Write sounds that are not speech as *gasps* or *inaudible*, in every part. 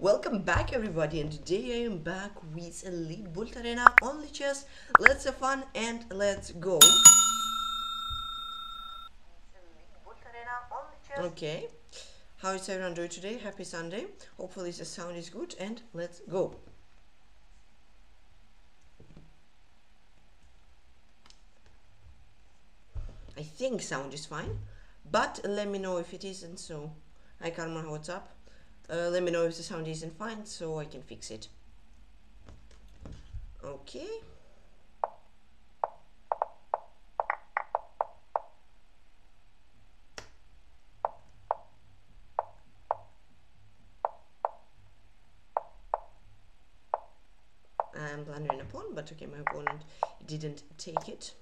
Welcome back everybody and today I am back with Elite Bullet Arena on Lichess. Let's have fun and let's go. Okay, how is everyone doing today? Happy Sunday. Hopefully the sound is good and let's go. I think sound is fine, but let me know if it isn't so. Hi Karma, what's up? Uh, let me know if the sound isn't fine so I can fix it. Okay. I'm blundering a pawn, but okay, my opponent didn't take it.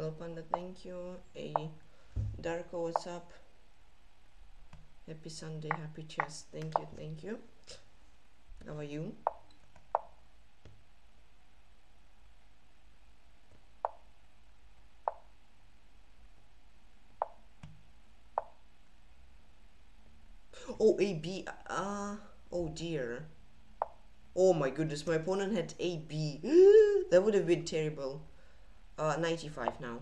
Hello Panda, thank you. A Darko, what's up? Happy Sunday, happy chess. Thank you, thank you. How are you? Oh, AB. Ah, uh, oh dear. Oh my goodness, my opponent had AB. *gasps* that would have been terrible. Uh, 95 now.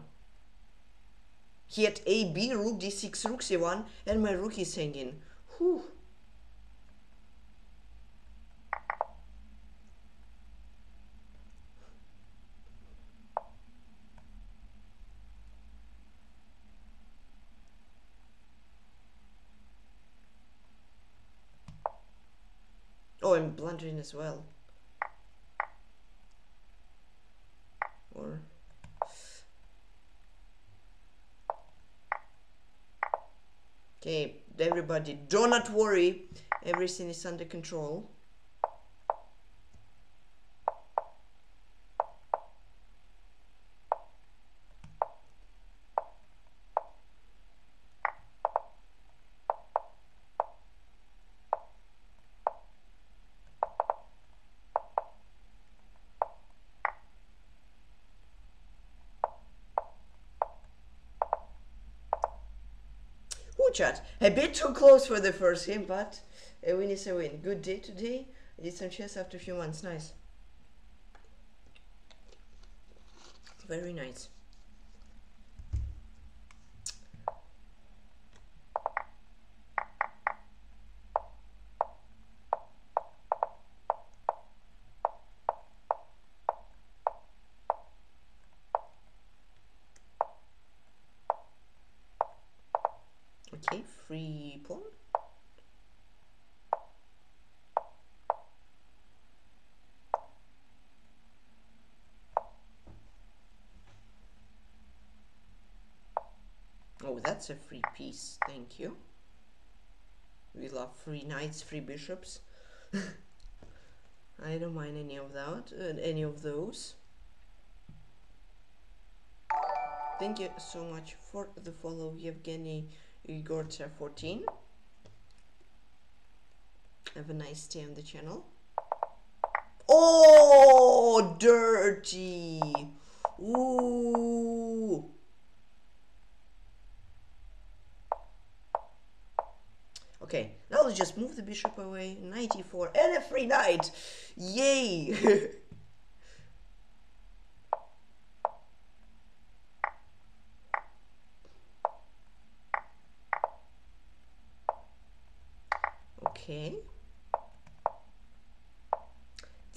He had AB, rook d6, rook c1, and my rook is hanging. Whew. Oh, I'm blundering as well. Or... Okay, everybody, do not worry. Everything is under control. Chat. A bit too close for the first game, but a win is a win. Good day today. I did some chess after a few months. Nice. Very nice. Okay, free pawn. Oh, that's a free piece. Thank you. We love free knights, free bishops. *laughs* I don't mind any of that, uh, any of those. Thank you so much for the follow, Evgeny Igorcha 14. Have a nice day on the channel. Oh, dirty. Ooh. Okay, now let's just move the bishop away. 94 and a free knight. Yay. *laughs* Okay.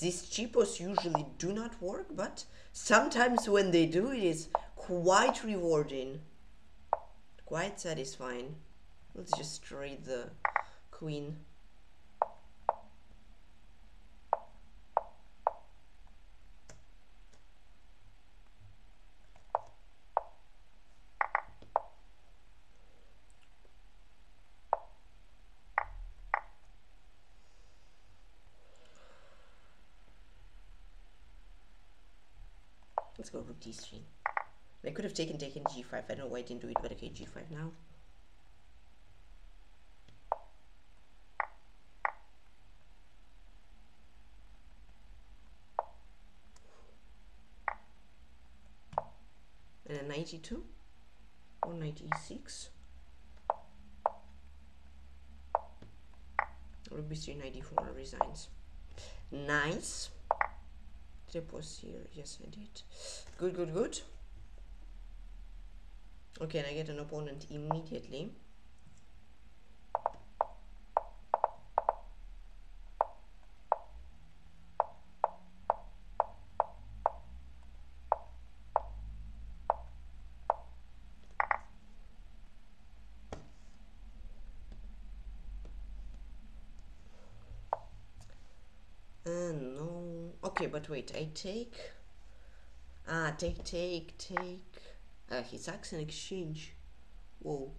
These cheapos usually do not work, but sometimes when they do, it is quite rewarding. Quite satisfying. Let's just trade the queen. d3. They could have taken taken g5. I don't know why I didn't do it, but okay, g5 now. And a 92 or 96. Ruby 394 resigns. Nice. I pause here yes I did. Good good good. Okay and I get an opponent immediately Uh, no. Okay, but wait. I take. Ah, take, take, take. Ah, he sucks in exchange. Whoa.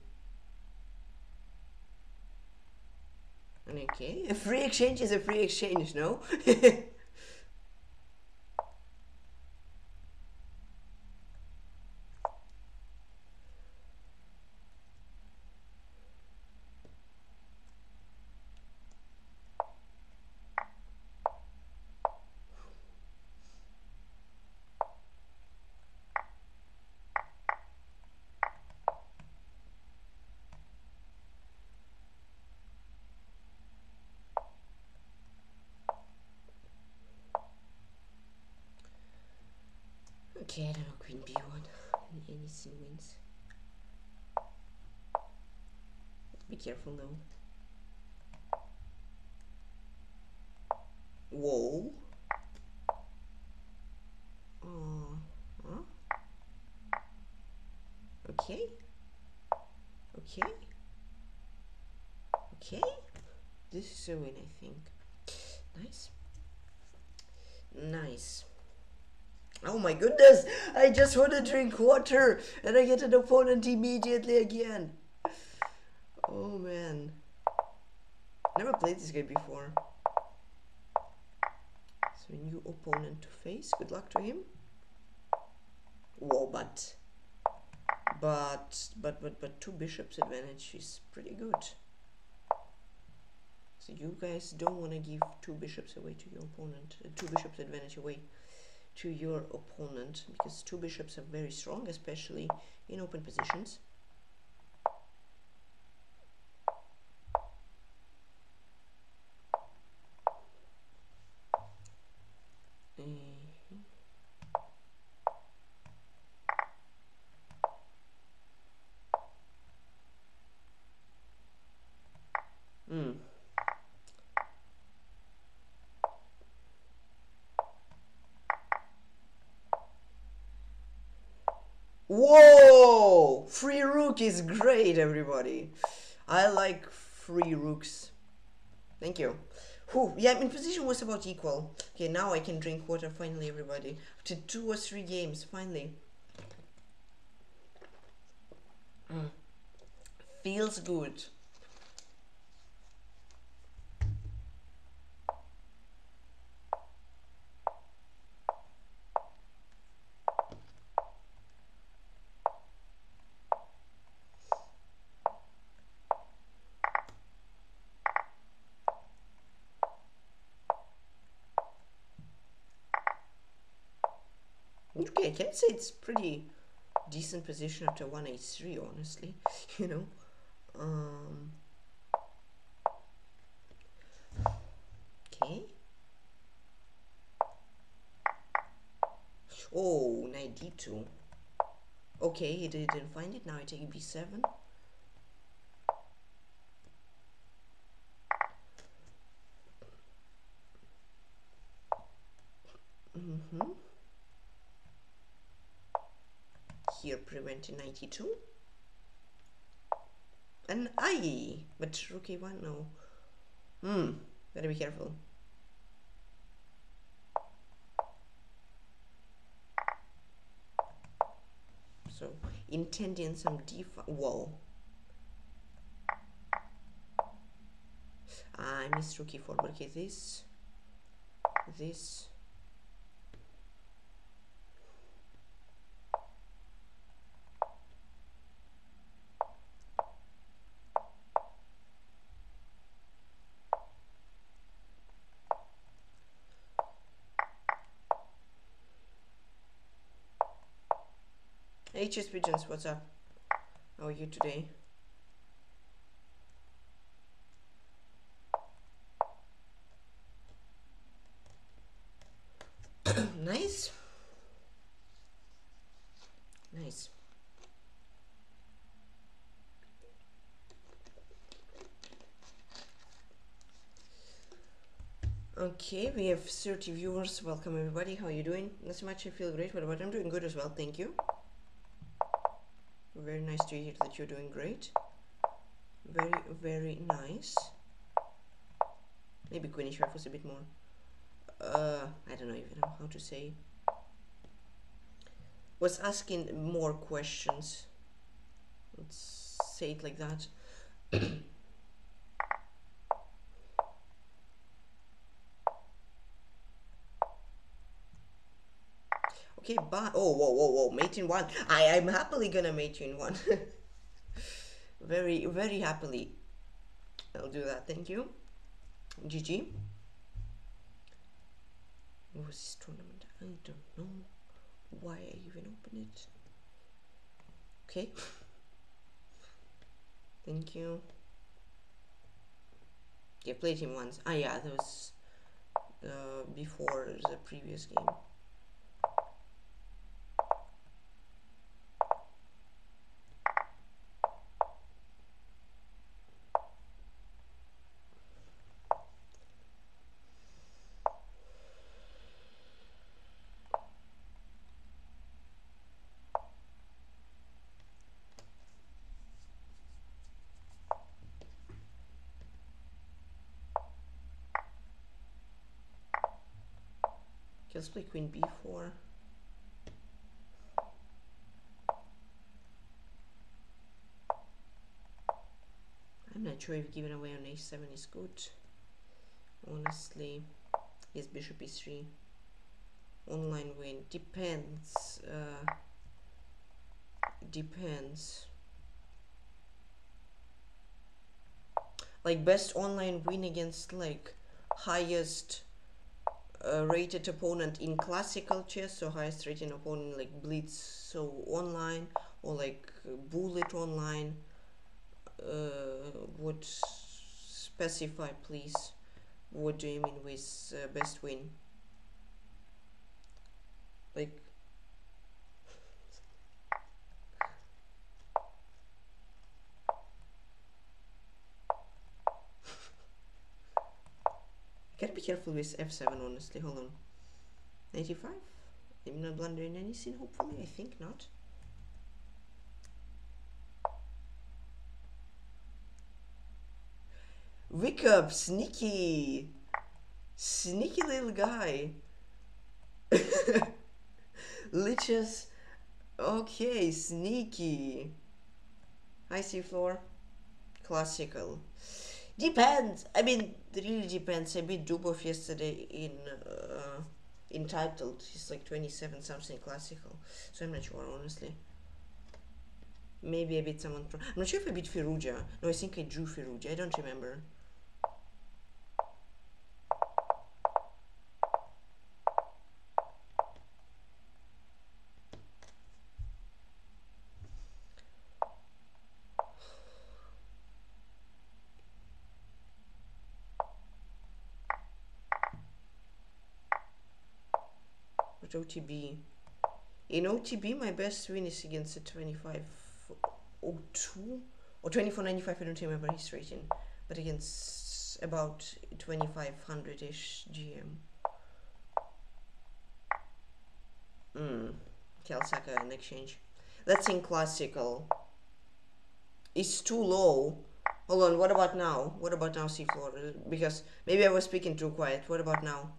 Okay, a free exchange is a free exchange, no? *laughs* okay, I don't know, queen b1. Anything wins. Be careful though. Whoa. Oh, huh? Okay. Okay. Okay. This is a win, I think. Nice. Nice. Oh my goodness! I just want to drink water and I get an opponent immediately again. Oh man. Never played this game before. So a new opponent to face. Good luck to him. Whoa, but but but but but two bishops advantage is pretty good. So you guys don't want to give two bishops away to your opponent. Uh, two bishops advantage away to your opponent because two bishops are very strong, especially in open positions. Mm. Whoa! Free rook is great, everybody. I like free rooks. Thank you. Whew, yeah, in position was about equal. Okay, now I can drink water finally, everybody. After two or three games, finally. Mm. Feels good. Okay, I can say it's pretty decent position after 183, honestly, *laughs* you know. Um, okay. Oh, knight d2. Okay, he didn't find it. Now I take b7. Here preventing 92. And I, but rook a1, no. Hmm, gotta be careful. So, intending some d whoa. I missed rookie e4, but okay, this, this, Nature's Pigeons, what's up? How are you today? *coughs* nice. Nice. Okay, we have 30 viewers. Welcome everybody. How are you doing? Not so much I feel great, but I'm doing good as well. Thank you. Very nice to hear that you're doing great. Very, very nice. Maybe Queenie Chef was a bit more. Uh, I don't know even how to say. Was asking more questions. Let's say it like that. *clears throat* Okay, bye. Oh, whoa, whoa, whoa. Mate in one. I I'm happily gonna mate you in one. *laughs* very, very happily. I'll do that. Thank you. GG. What was this tournament? I don't know why I even opened it. Okay. Thank you. Yeah, played him once. Ah, yeah, that was uh, before the previous game. Let's play queen b4. I'm not sure if giving away on a7 is good. Honestly, yes, bishop e3. Online win depends. Uh, depends. Like best online win against like highest uh, rated opponent in classical chess, so highest rated opponent like Blitz, so online, or like Bullet online, uh, would specify please what do you mean with uh, best win? Like Gotta be careful with f7, honestly. Hold on. 95? I'm not blundering anything, hopefully. I think not. Wake up, sneaky! Sneaky little guy. *laughs* Lichess. Okay, sneaky. Hi, seafloor. Classical. Depends. I mean, really depends. A bit Dubov yesterday in uh, entitled. He's like 27 something classical. So I'm not sure, honestly. Maybe a bit someone. I'm not sure if I beat Firouzja. No, I think I drew Firouzja. I don't remember. OTB. In OTB, my best win is against a 25 02 or 2495, I don't remember his rating, but against about 2500 ish GM. Hmm, Kelsaka in exchange. That's in classical. It's too low. Hold on, what about now? What about now, seafloor? Because maybe I was speaking too quiet. What about now?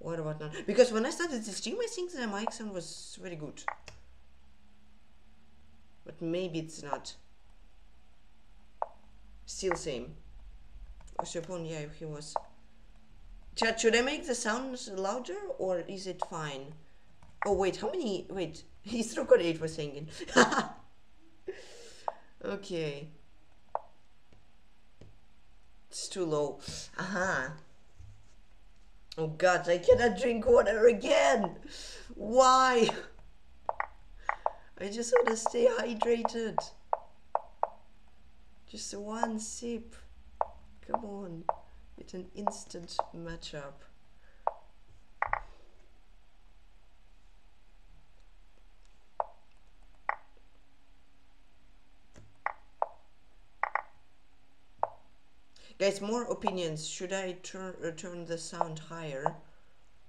What about now? Because when I started the stream, I think the mic sound was very good. But maybe it's not. Still same. Osipon, yeah, he was. Chat, should I make the sounds louder or is it fine? Oh, wait, how many? Wait, *laughs* he's still got 8 was singing. *laughs* okay. It's too low. Aha. Uh -huh. Oh god, I cannot drink water again! Why? I just want to stay hydrated. Just one sip. Come on. It's an instant matchup. Guys, more opinions. Should I turn uh, turn the sound higher?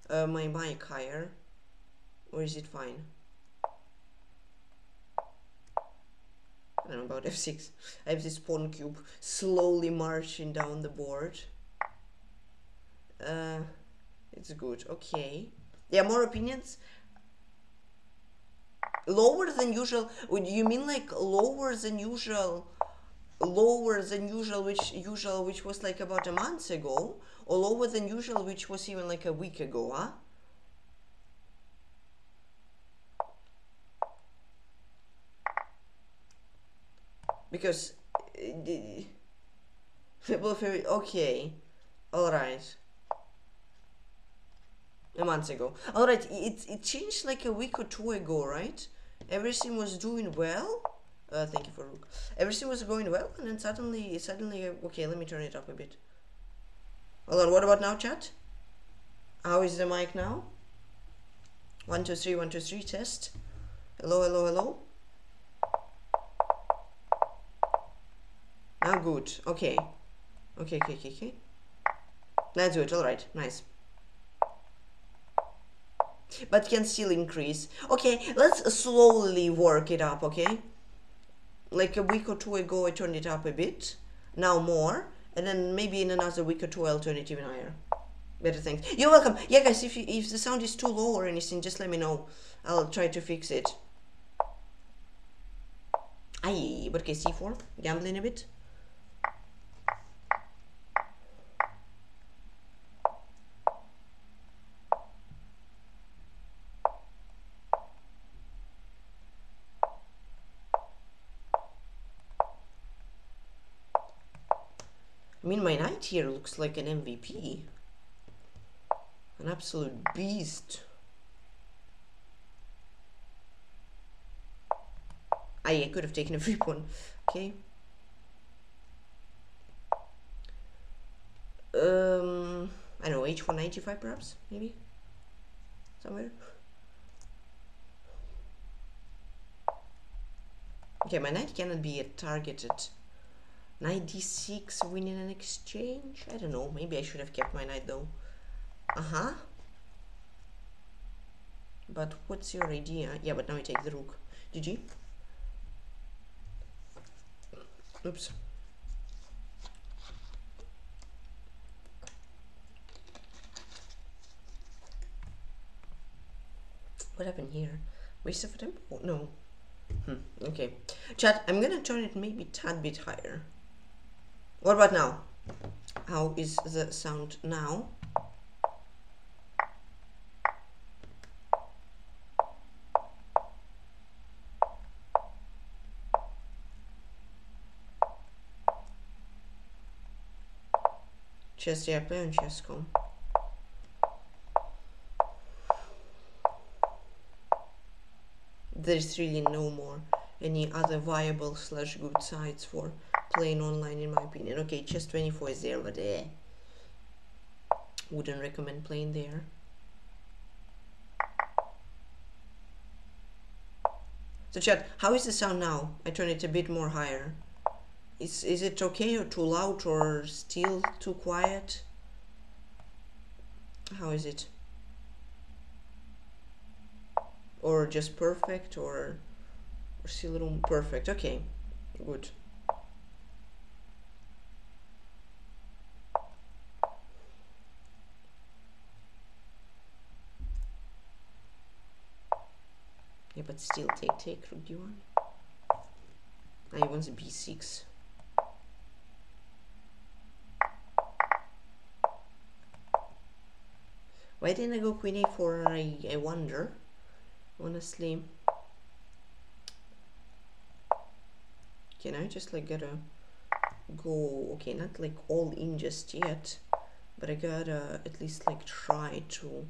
Uh, my mic higher? Or is it fine? I don't know about *laughs* F6. I have this pawn cube slowly marching down the board. Uh, it's good. Okay. Yeah, more opinions. Lower than usual. Would you mean like lower than usual? Lower than usual, which usual, which was like about a month ago, or lower than usual, which was even like a week ago, huh? because uh, *laughs* okay all right. A month ago. All right it, it changed like a week or two ago right? Everything was doing well uh, thank you for Rook. everything was going well and then suddenly suddenly okay let me turn it up a bit hold on what about now chat how is the mic now one two three one two three test hello hello hello Now good. Okay. Okay, okay, okay, okay. Let's do it. Alright, nice. But can still increase. Okay, let's slowly work it up, okay? Like a week or two ago, I turned it up a bit. Now more. And then maybe in another week or two, I'll turn it even higher. Better things. You're welcome. Yeah, guys, if, you, if the sound is too low or anything, just let me know. I'll try to fix it. Aye, but okay, C4. Gambling a bit. Mean, my knight here looks like an MVP. An absolute beast. I, could have taken a free pawn. Okay. Um, I don't know, h195 perhaps, maybe? Somewhere? Okay, my knight cannot be a targeted 96 winning an exchange? I don't know. Maybe I should have kept my knight though. Uh-huh. But what's your idea? Yeah, but now I take the rook. GG. Oops. What happened here? Waste of time? Oh, no. Hmm. Okay. Chat, I'm gonna turn it maybe tad bit higher. What about now? How is the sound now? Chess, play on chess.com. There's really no more any other viable slash good sites for playing online in my opinion. Okay, chess 24 is there, but eh, wouldn't recommend playing there. So chat, how is the sound now? I turn it a bit more higher. Is, is it okay or too loud or still too quiet? How is it? Or just perfect or, or still a little perfect? Okay, good. But still take take rook d1. I want the b6. Why didn't I go queen a4? I, I wonder, honestly. Can I just like gotta go, okay, not like all in just yet, but I gotta at least like try to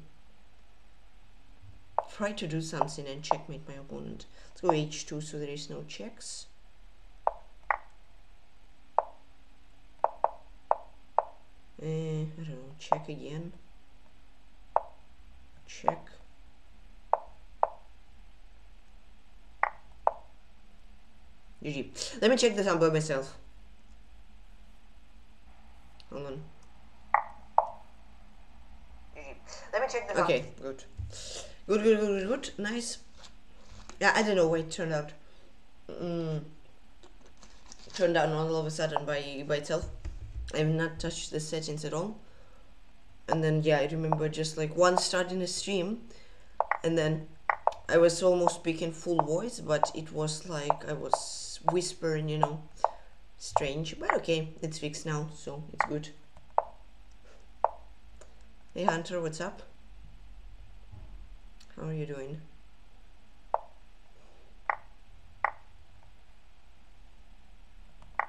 try to do something and checkmate my opponent. Let's go h2 so there is no checks. Uh, I don't know, check again. Check. GG. Let me check this out by myself. Hold on. Let me check this okay, out. Good. Good, good, good, good, Nice. Yeah, I don't know why it turned out. Mm, turned out all of a sudden by by itself. I have not touched the settings at all. And then yeah, I remember just like once starting a stream, and then I was almost speaking full voice, but it was like I was whispering, you know, strange. But okay, it's fixed now, so it's good. Hey Hunter, what's up? How are you doing?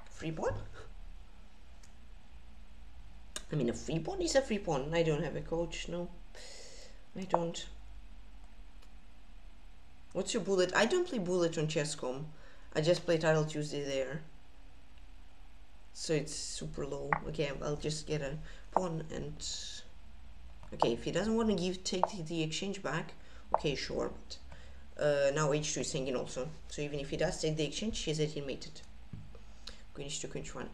Free pawn? I mean, a free pawn is a free pawn. I don't have a coach, no. I don't. What's your bullet? I don't play bullet on Chess.com. I just play Title Tuesday there. So it's super low. Okay, I'll just get a pawn and... Okay, if he doesn't want to give take the, the exchange back, okay, sure, but... Uh, now h2 is hanging also. So even if he does take the exchange, he's 18 mated. Queen h2, queen h1.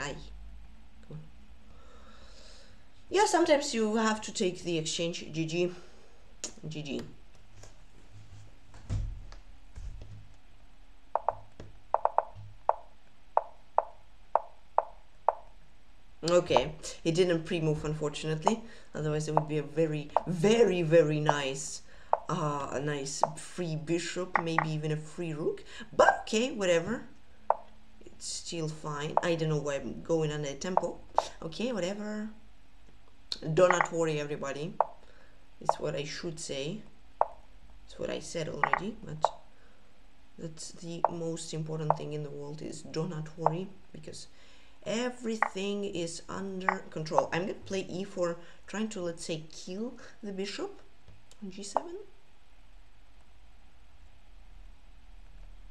Aye. Yeah, sometimes you have to take the exchange. GG. GG. Okay, he didn't pre-move unfortunately. Otherwise, it would be a very, very, very nice, uh, a nice free bishop, maybe even a free rook. But okay, whatever. It's still fine. I don't know why I'm going on a tempo. Okay, whatever. Do not worry, everybody. It's what I should say. It's what I said already, but that's the most important thing in the world is do not worry because everything is under control. I'm gonna play e4, trying to let's say kill the bishop on g7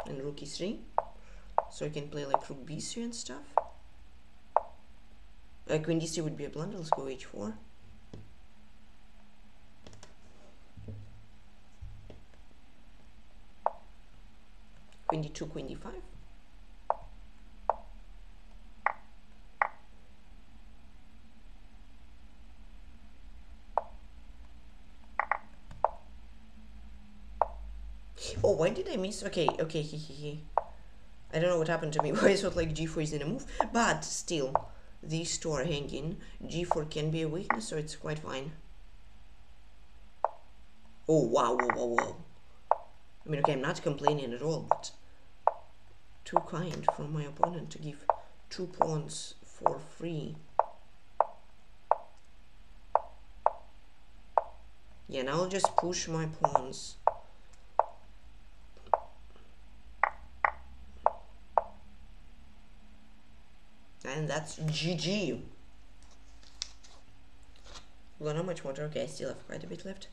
and rook e3 so I can play like rook b3 and stuff. Uh, queen d3 would be a blunder. Let's go h4. Queen d2, queen d5. Oh, why did I miss? Okay, okay, he, he, he. I don't know what happened to me. *laughs* Why I thought like g4 is in a move, but still, these two are hanging. g4 can be a weakness, so it's quite fine. Oh, wow, whoa, whoa, whoa. I mean, okay, I'm not complaining at all, but too kind from my opponent to give two pawns for free. Yeah, now I'll just push my pawns. And that's GG. Well, not much water. Okay, I still have quite a bit left.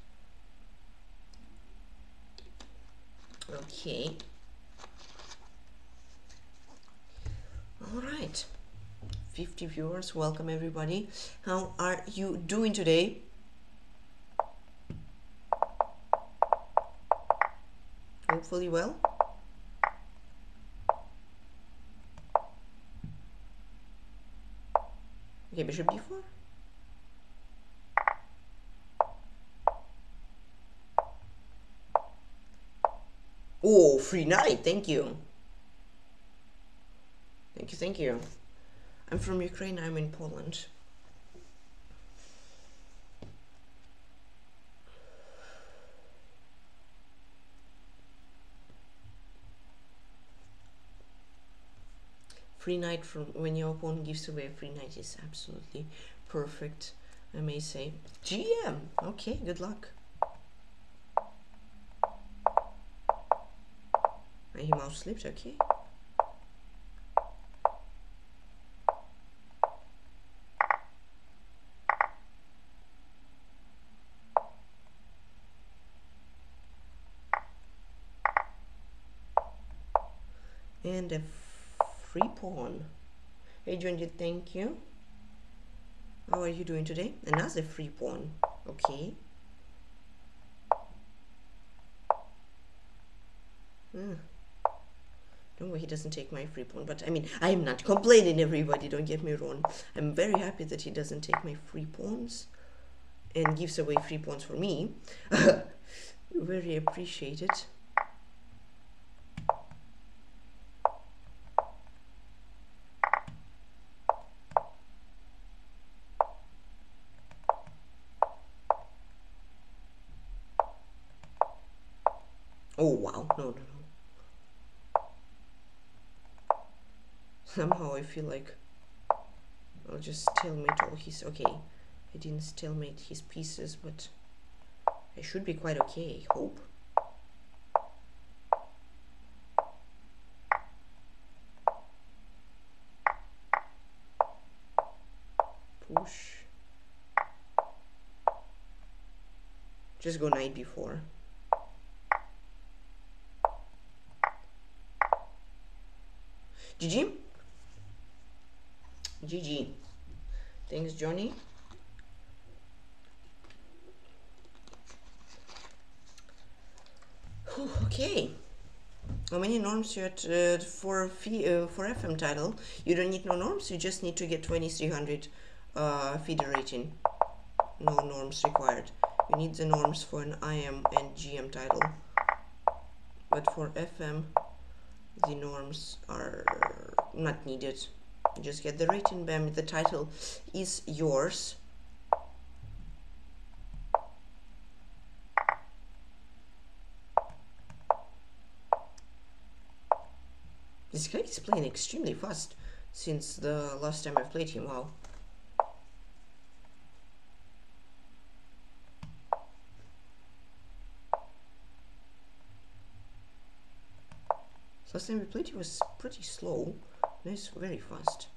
Okay. All right. 50 viewers. Welcome, everybody. How are you doing today? Hopefully well. Okay, bishop d4. Oh, free knight, thank you. Thank you, thank you. I'm from Ukraine, I'm in Poland. free knight from when your opponent gives away a free knight is absolutely perfect I may say. GM okay good luck. And he mouse sleeps okay. And a Hey, thank you. How are you doing today? and Another free pawn. Okay. Hmm. Don't worry, he doesn't take my free pawn. But I mean, I am not complaining, everybody. Don't get me wrong. I'm very happy that he doesn't take my free pawns and gives away free pawns for me. *laughs* very appreciated. No, no, no. Somehow I feel like I'll just stalemate all his. Okay, I didn't stalemate his pieces, but I should be quite okay, I hope. Push. Just go knight before. GG. GG. Thanks, Johnny. Whew, okay. How many norms you had uh, for fee, uh, for FM title? You don't need no norms. You just need to get 2300 uh, FIDE rating. No norms required. You need the norms for an IM and GM title. But for FM, the norms are not needed. Just get the rating bam the title is yours. This guy is playing extremely fast since the last time I played him. Wow Last time we played he was pretty slow. Now he's very fast.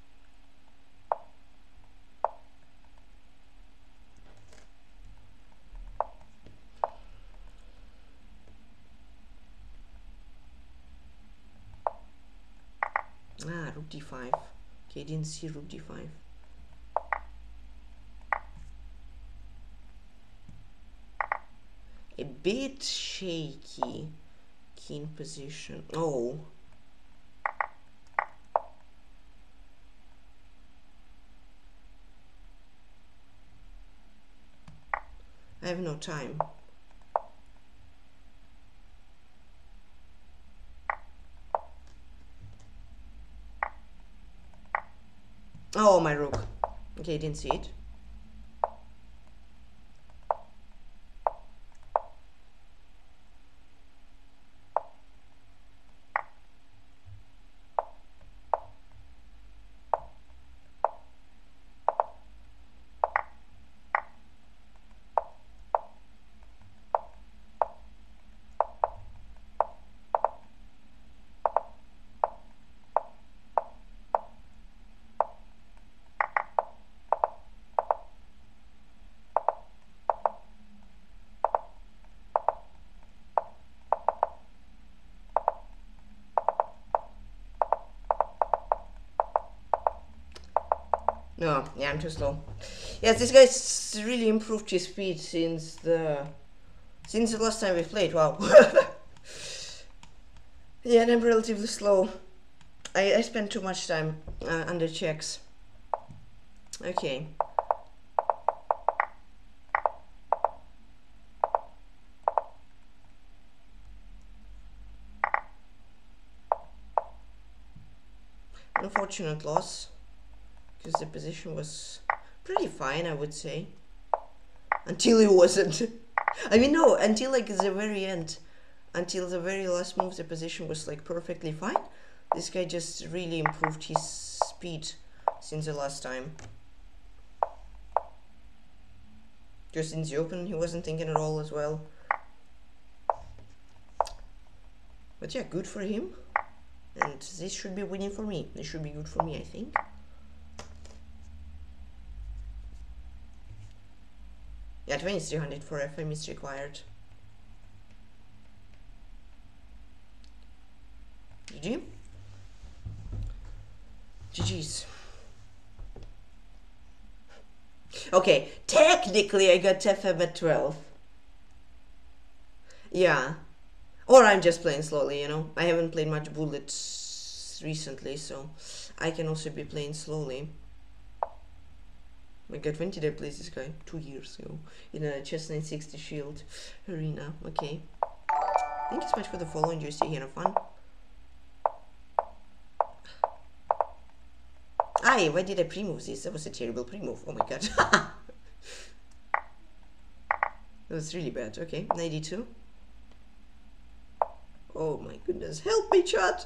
Ah, rook d5. Okay, didn't see rook d5. A bit shaky king position. Oh. I have no time. Oh, my rook. Okay, didn't see it. No, yeah, I'm too slow. Yes, this guy's really improved his speed since the since the last time we played. Wow. *laughs* yeah, and I'm relatively slow. I, I spent too much time uh, under checks. Okay. Unfortunate loss because the position was pretty fine, I would say. Until it wasn't. *laughs* I mean, no, until like the very end, until the very last move, the position was like perfectly fine. This guy just really improved his speed since the last time. Just in the open, he wasn't thinking at all as well. But yeah, good for him. And this should be winning for me. This should be good for me, I think. Yeah, 2300 for FM is required. GG. GG's. Okay, technically I got FM at 12. Yeah. Or I'm just playing slowly, you know. I haven't played much bullets recently, so I can also be playing slowly. My god, when did I this guy? Two years ago. In a chess 960 shield arena. Okay. Thank you so much for the follow. Enjoy stay here and have fun. Aye, why did I pre-move this? That was a terrible pre-move. Oh my god. *laughs* that was really bad. Okay, 92. Oh my goodness, help me chat!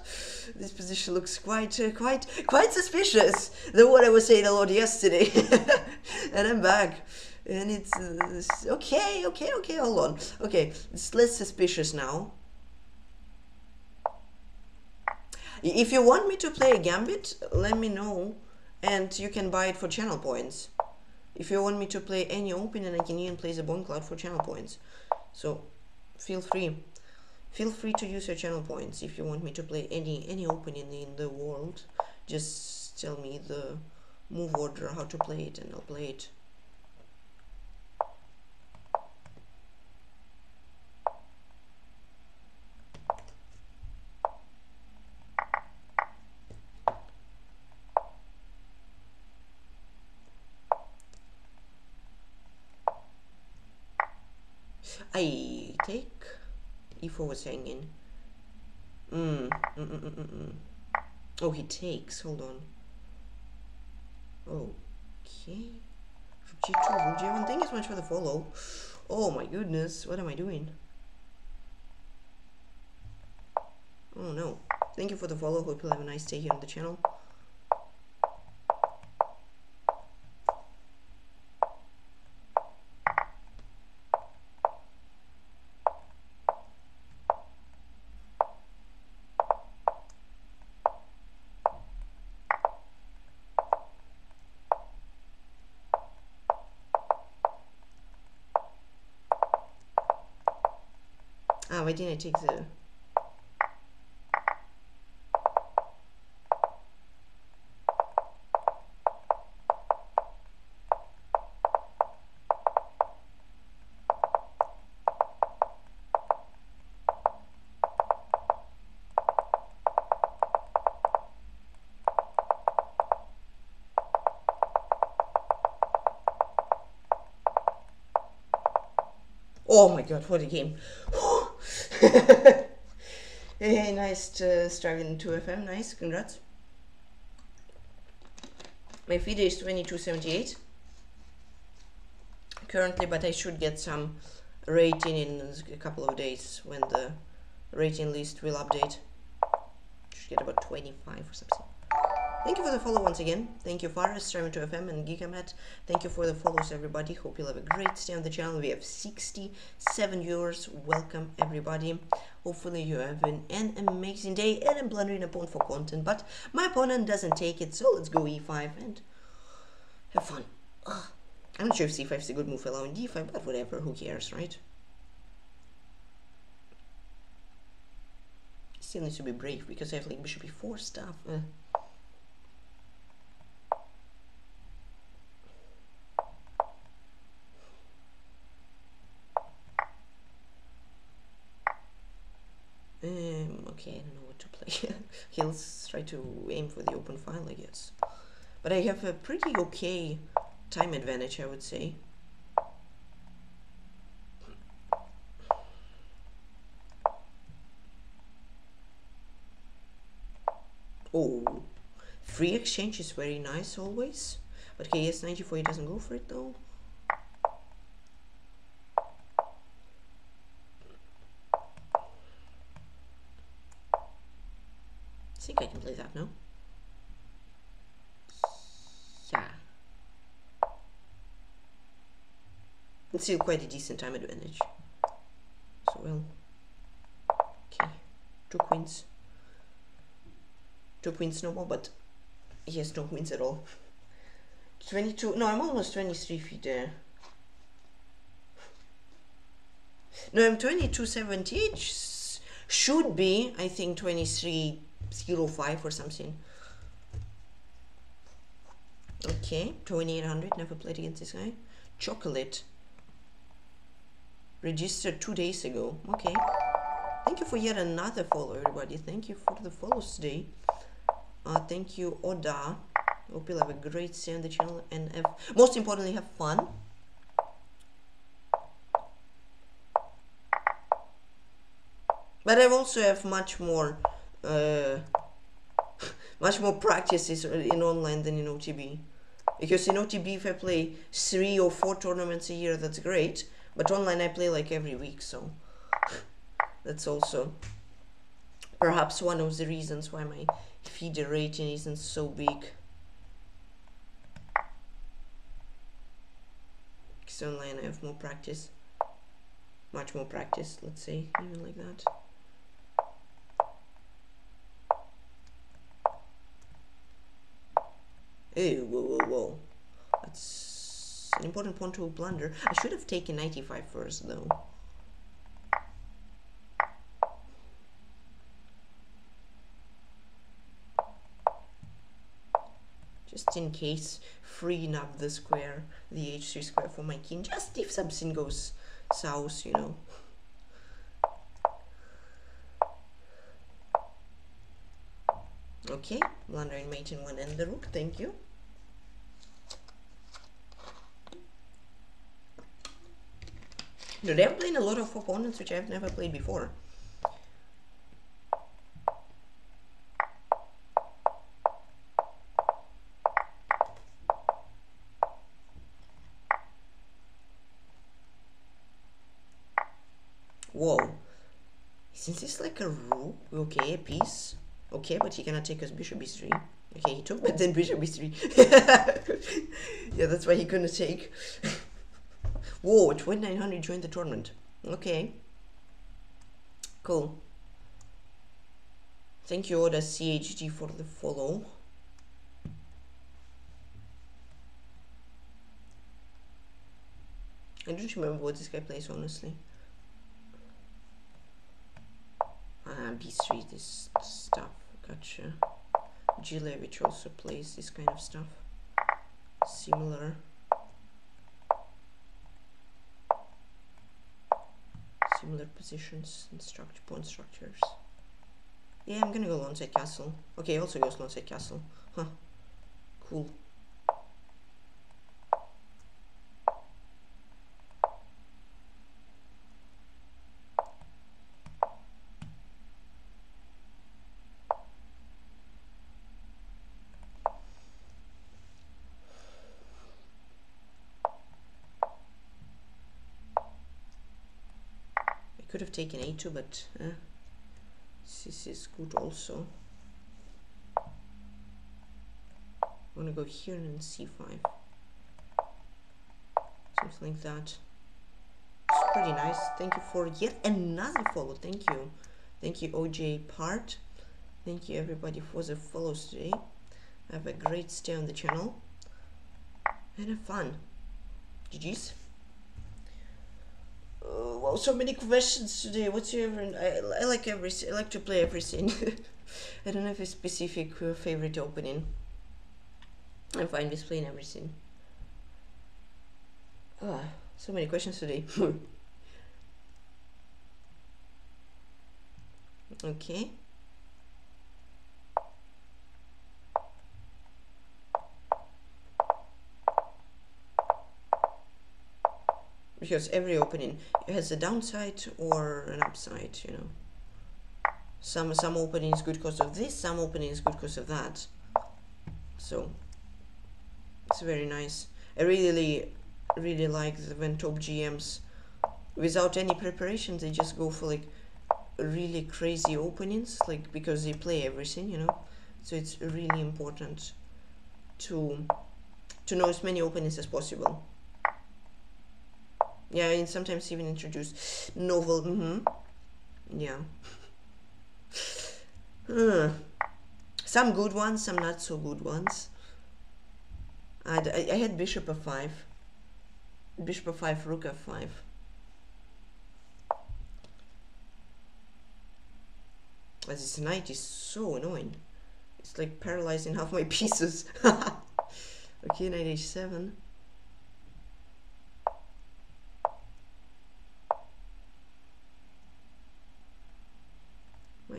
This position looks quite, uh, quite, quite suspicious than what I was saying a lot yesterday. *laughs* and I'm back. And it's, uh, okay, okay, okay, hold on. Okay, it's less suspicious now. If you want me to play a gambit, let me know and you can buy it for channel points. If you want me to play any opening, I can even play the Bongcloud for channel points. So feel free feel free to use your channel points if you want me to play any any opening in the world. Just tell me the move order how to play it and I'll play it. I take e4 was hanging. Mm. Mm, mm, mm, mm, oh, he takes. Hold on. Okay. G2, Rook G1. Thank you so much for the follow. Oh my goodness. What am I doing? Oh no. Thank you for the follow. Hope you'll have a nice day here on the channel. Ah, the... Oh my god, what a game. *laughs* hey, nice to striving 2FM, nice, congrats. My FIDE is 2278 currently, but I should get some rating in a couple of days when the rating list will update. Should get about 25 or something. Thank you for the follow once again. Thank you Faris, Streamer 2FM and Gigamet. Thank you for the follows everybody. Hope you'll have a great stay on the channel. We have 67 viewers. Welcome everybody. Hopefully you have an, an amazing day and I'm blundering a pawn for content, but my opponent doesn't take it, so let's go e5 and have fun. Ugh. I'm not sure if c5 is a good move allowing d5, but whatever, who cares, right? Still needs to be brave because I have like bishop e4 stuff. Uh. Um, okay, I don't know what to play. He'll try to aim for the open file, I guess. But I have a pretty okay time advantage, I would say. Oh, free exchange is very nice always. But KS94 doesn't go for it though. I think I can play that now. Yeah. Still quite a decent time advantage. So well. Okay. Two queens. Two queens no more, but he has no queens at all. 22 no I'm almost 23 feet there. No, I'm 2278 should be I think 23 05 or something Okay, 2800, never played against this guy. Chocolate. Registered two days ago. Okay. Thank you for yet another follow, everybody. Thank you for the follows today. Uh, thank you, Oda. Hope you'll have a great stay on the channel and have, most importantly, have fun. But I also have much more, uh, *laughs* much more practices in online than in OTB. Because in OTB, if I play three or four tournaments a year, that's great. But online, I play like every week, so that's also perhaps one of the reasons why my FIDE rating isn't so big. Because online, I have more practice. Much more practice, let's say, even like that. Oh, whoa, whoa, whoa. That's an important point to blunder. I should have taken 95 first, though. Just in case, freeing up the square, the h3 square for my king, just if something goes south, you know. Okay, blundering mate in one and the rook, thank you. Today I'm playing a lot of opponents which I've never played before. Whoa. Isn't this like a rook? Okay, a piece. Okay, but he cannot take his bishop b3. Okay, he took, but then bishop b3. *laughs* yeah, that's why he couldn't take. *laughs* Whoa, 2900 joined the tournament. Okay. Cool. Thank you, Oda CHG, for the follow. I don't remember what this guy plays, honestly. Ah, B3, this stuff. Gotcha. Gilevich also plays this kind of stuff. Similar. Similar positions and structure, point structures. Yeah, I'm gonna go long side Castle. Okay, also goes long side Castle. Huh. Cool. Could have taken a2, but uh, this is good also. I'm gonna go here and then c5. Something like that. It's pretty nice. Thank you for yet another follow. Thank you. Thank you, OJ Part. Thank you, everybody, for the follows today. Have a great stay on the channel. And have fun. GG's. Uh, so many questions today. What's your? I, I like every. I like to play everything. *laughs* I don't have a specific favorite opening. I'm fine with playing everything. Ah, so many questions today. *laughs* okay. Because every opening has a downside or an upside you know. Some some opening is good because of this some opening is good because of that. So it's very nice. I really really like when top gms without any preparation they just go for like really crazy openings like because they play everything you know. So it's really important to to know as many openings as possible yeah, and sometimes even introduce novel. Mm -hmm. Yeah. uh, some good ones, some not so good ones. I, I, had bishop f5. Bishop f5, rook f5. As this knight is so annoying. It's like paralyzing *laughs* half my pieces. *laughs* Okay, knight h7.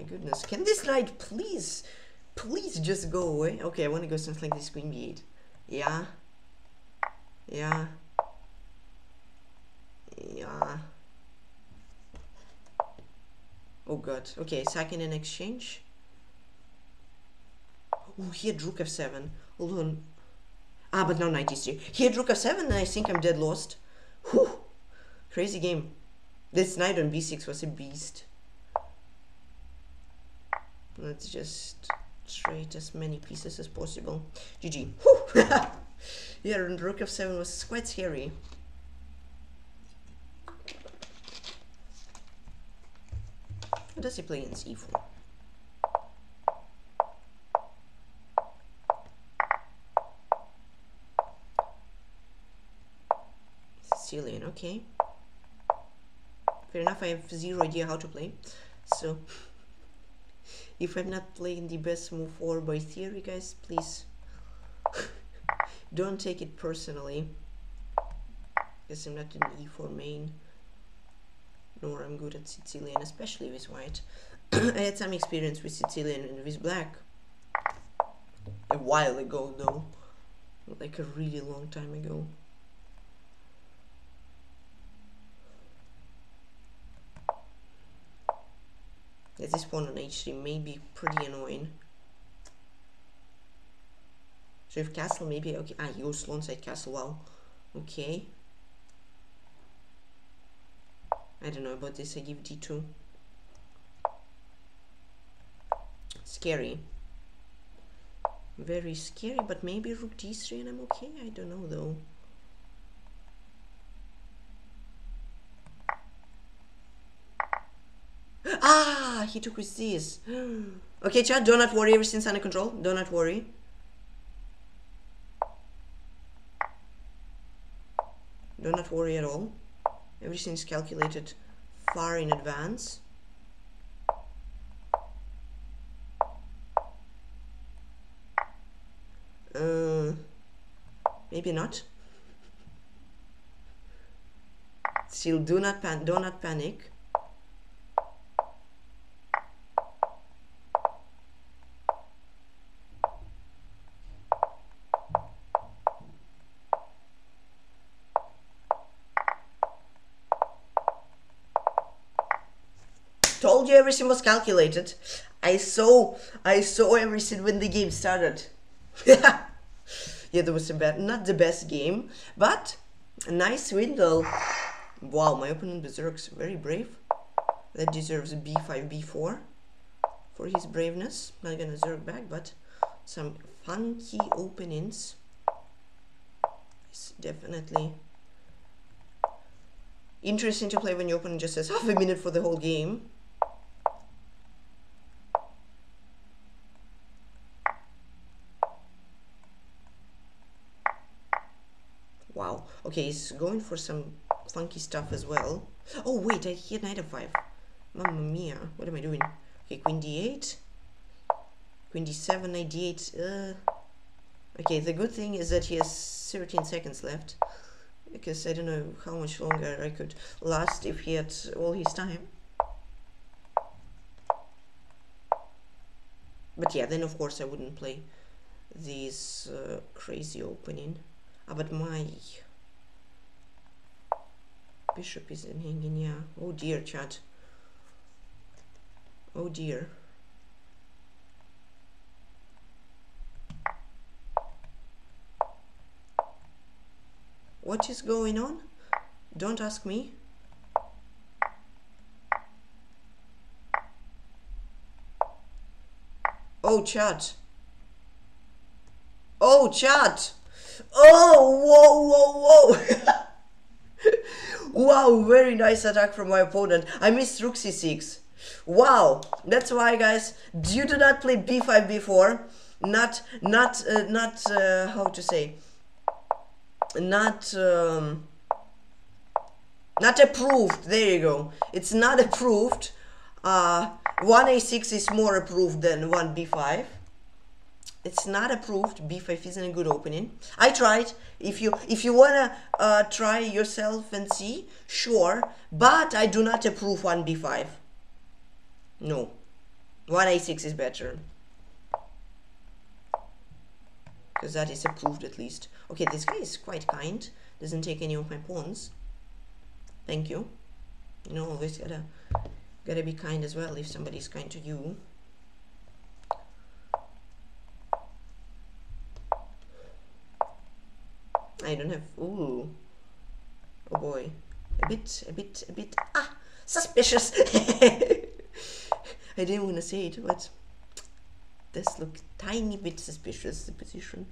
My goodness, can this knight please, please just go away? Okay, I want to go something like this queen b8. Yeah. Yeah. Yeah. Oh god. Okay, second in exchange. Oh, he had rook f7. Hold on. Ah, but now knight e3. He had rook f7 and I think I'm dead lost. Whew. Crazy game. This knight on b6 was a beast. Let's just trade as many pieces as possible. GG. yeah, and rook f7 was quite scary. What does he play in c4? Sicilian, okay. Fair enough, I have zero idea how to play. So, if I'm not playing the best move or by theory, guys, please *laughs* don't take it personally. Because I'm not an e4 main nor I'm good at Sicilian, especially with white. *clears throat* I had some experience with Sicilian and with black a while ago though, like a really long time ago. This pawn on h3 may be pretty annoying. So if castle maybe okay ah you slow side castle well. okay I don't know about this, I give d2. Scary. Very scary, but maybe rook d3 and I'm okay? I don't know though. Ah, he took with this. *gasps* okay, chat, do not worry, everything's under control. Do not worry. Do not worry at all. Everything is calculated far in advance. Uh, maybe not. Still, do not pan do not panic. told you everything was calculated. I saw I saw everything when the game started. *laughs* yeah, that was bad, not the best game, but a nice swindle. Wow, my opponent berserks very brave. That deserves a b5, b4 for his braveness. Not gonna zerk back, but some funky openings It's definitely interesting to play when your opponent just has half a minute for the whole game. Okay, he's going for some funky stuff as well. Oh, wait, I hear knight f5. Mamma mia, what am I doing? Okay, queen d8. Queen d7, knight d8. Uh, okay, the good thing is that he has 13 seconds left. Because I don't know how much longer I could last if he had all his time. But yeah, then of course I wouldn't play this uh, crazy opening. Ah, but my Bishop is in hanging, yeah. Oh dear, chat. Oh dear. What is going on? Don't ask me. Oh, chat. Oh, chat. Oh, whoa, whoa, whoa. *laughs* Wow, very nice attack from my opponent. I missed rook c6. Wow, that's why, guys, you do not play b5, b4. Not, not, uh, not, uh, how to say, not, um, not approved. There you go. It's not approved. Uh, 1a6 is more approved than 1b5. It's not approved. b5 isn't a good opening. I tried. If you if you wanna uh, try yourself and see, sure. But I do not approve one b5. No, one a6 is better because that is approved at least. Okay, this guy is quite kind. Doesn't take any of my pawns. Thank you. You know, always gotta gotta be kind as well if somebody's kind to you. I don't have. Ooh. Oh boy. A bit, a bit, a bit. Ah! Suspicious! *laughs* I didn't want to say it, but this look tiny bit suspicious, the position.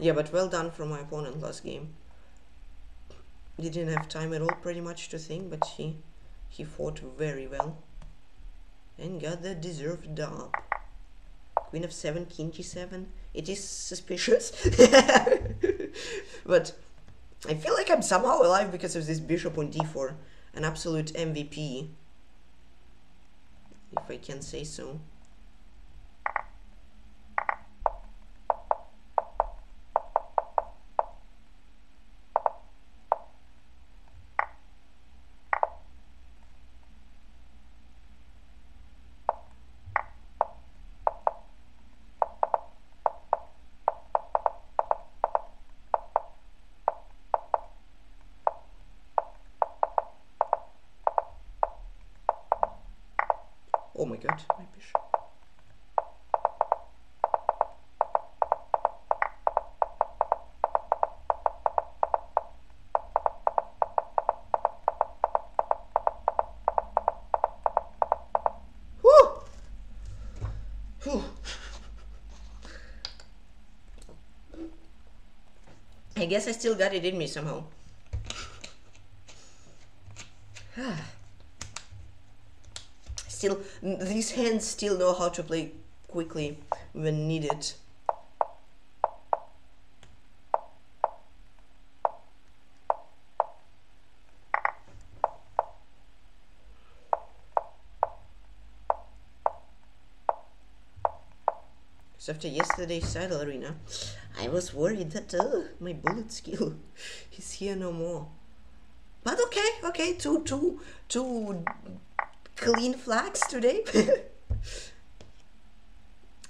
Yeah, but well done from my opponent last game. He didn't have time at all pretty much to think, but he he fought very well and got the deserved dub. Queen of 7, king g7. It is suspicious. *laughs* but I feel like I'm somehow alive because of this bishop on d4. An absolute MVP. If I can say so. Whew. Whew. I guess I still got it in me somehow. still these hands still know how to play quickly when needed. So after yesterday's Seidel Arena, I was worried that uh, my bullet skill *laughs* is here no more. But okay, okay, two, two, two clean flags today. *laughs*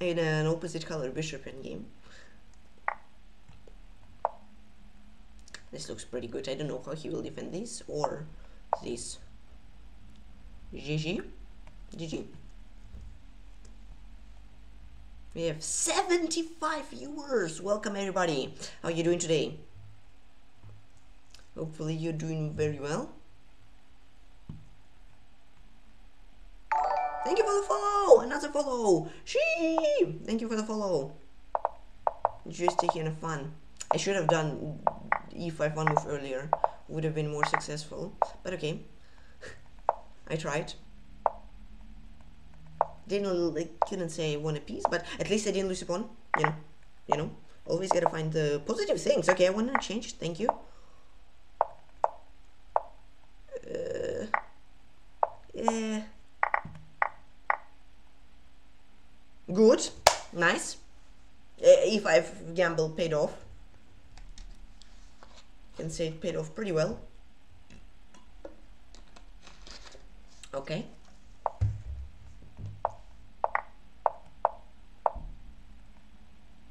In an opposite color bishop in game. This looks pretty good. I don't know how he will defend this or this. GG. GG. We have 75 viewers. Welcome everybody. How are you doing today? Hopefully you're doing very well. The follow! Another follow! Shee! Thank you for the follow. Just taking a fun. I should have done e5 one move earlier. Would have been more successful. But okay. I tried. Didn't like couldn't say one a piece, but at least I didn't lose a pawn. You know. You know. Always gotta find the positive things. Okay, I want to change. Thank you. Uh, yeah. Good. Nice. Eh, if I've gambled paid off. Can say it paid off pretty well. Okay.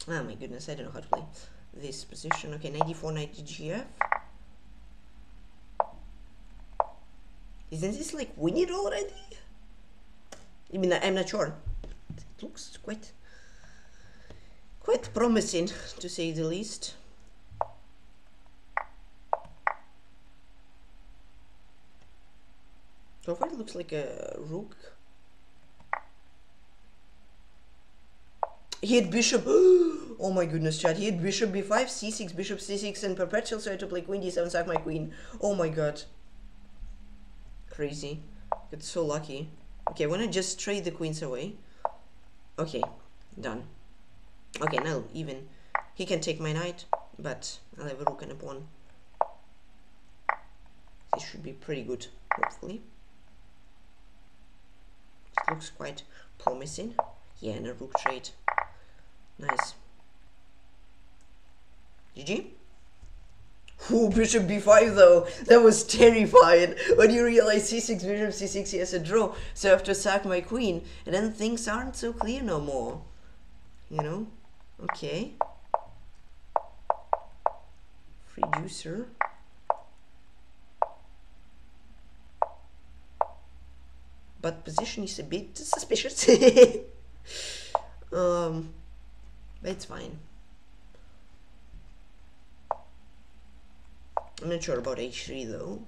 Oh my goodness, I don't know how to play this position. Okay, 94, 90 GF. Isn't this like winning already? I mean, I'm not sure looks quite quite promising to say the least. So far it looks like a rook. He had bishop. *gasps* Oh my goodness, Chad. He had bishop b5, c6, bishop c6, and perpetual, so I had to play queen d7, sack my queen. Oh my god. Crazy. Got so lucky. Okay, I want to just trade the queens away. Okay, done. Okay, now even he can take my knight, but I'll have a rook and a pawn. This should be pretty good. hopefully. It looks quite promising. Yeah, and a rook trade. Nice. GG. Ooh, bishop b5 though. That was terrifying. When you realize c6, bishop c6, he has a draw. So I have to sack my queen. And then things aren't so clear no more. You know? Okay. Free juicer. But position is a bit suspicious. *laughs* um, but it's fine. I'm not sure about h3 though.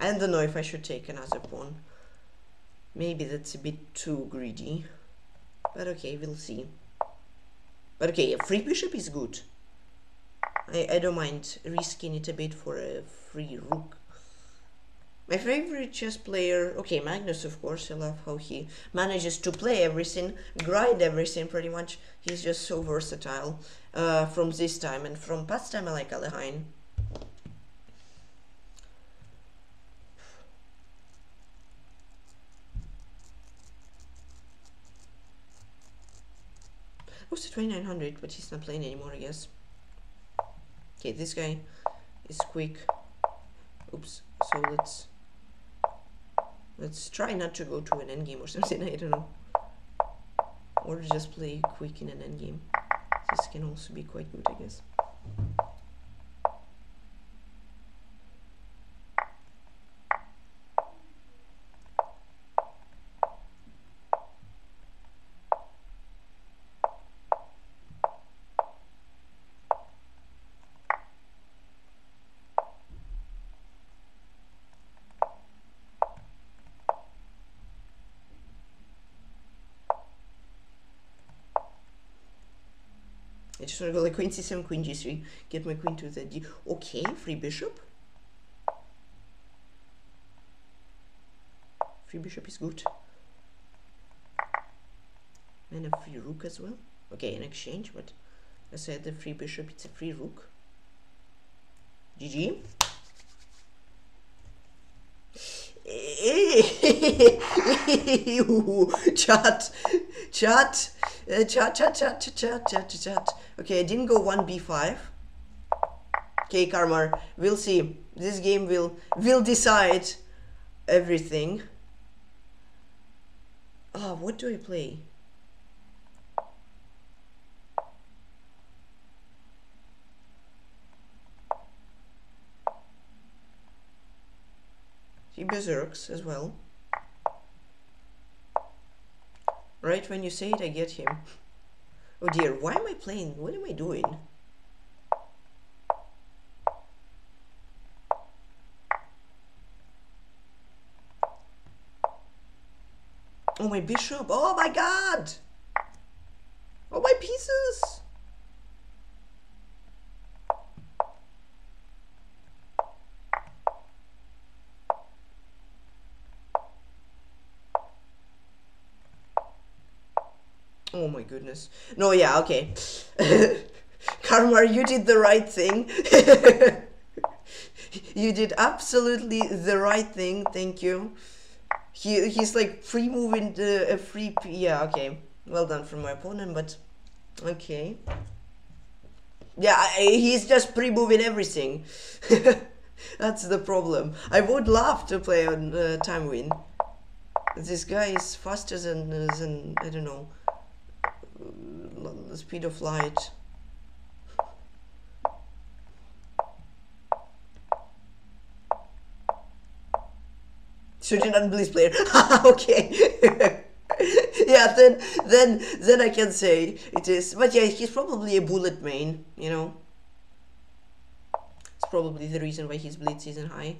I don't know if I should take another pawn. Maybe that's a bit too greedy. But okay, we'll see. But okay, a free bishop is good. I, I don't mind risking it a bit for a free rook. My favorite chess player, okay, Magnus, of course. I love how he manages to play everything, grind everything pretty much. He's just so versatile uh, from this time. And from past time, I like Alekhine. was the 2900, but he's not playing anymore, I guess. Okay, this guy is quick. Oops. So let's let's try not to go to an endgame or something. *laughs* I don't know, or just play quick in an endgame. This can also be quite good, I guess. Just want to go like queen c7, queen g3, get my queen to the d. Okay, free bishop. Free bishop is good. And a free rook as well. Okay, an exchange, but I said the free bishop, it's a free rook. GG. *laughs* chat, chat, uh, chat, chat, chat, chat, chat, chat, chat. Okay, I didn't go 1b5. Okay, Karmar, we'll see. This game will will decide everything. Ah, oh, what do I play? He berserks as well. Right when you say it, I get him. Oh dear, why am I playing? What am I doing? Oh, my bishop. Oh my god! Oh, my pieces! Oh my goodness. No, yeah, okay. *laughs* Karmar, you did the right thing. *laughs* you did absolutely the right thing. Thank you. He he's like free moving the uh, free. yeah, okay. Well done from my opponent, but okay. Yeah, I, he's just pre-moving everything. *laughs* That's the problem. I would love to play on uh, time win. This guy is faster than, uh, than I don't know the speed of light. Certain unbelief player. *laughs* okay. *laughs* yeah, then then then I can say it is. But yeah, he's probably a bullet main. You know. It's probably the reason why his blitz isn't high.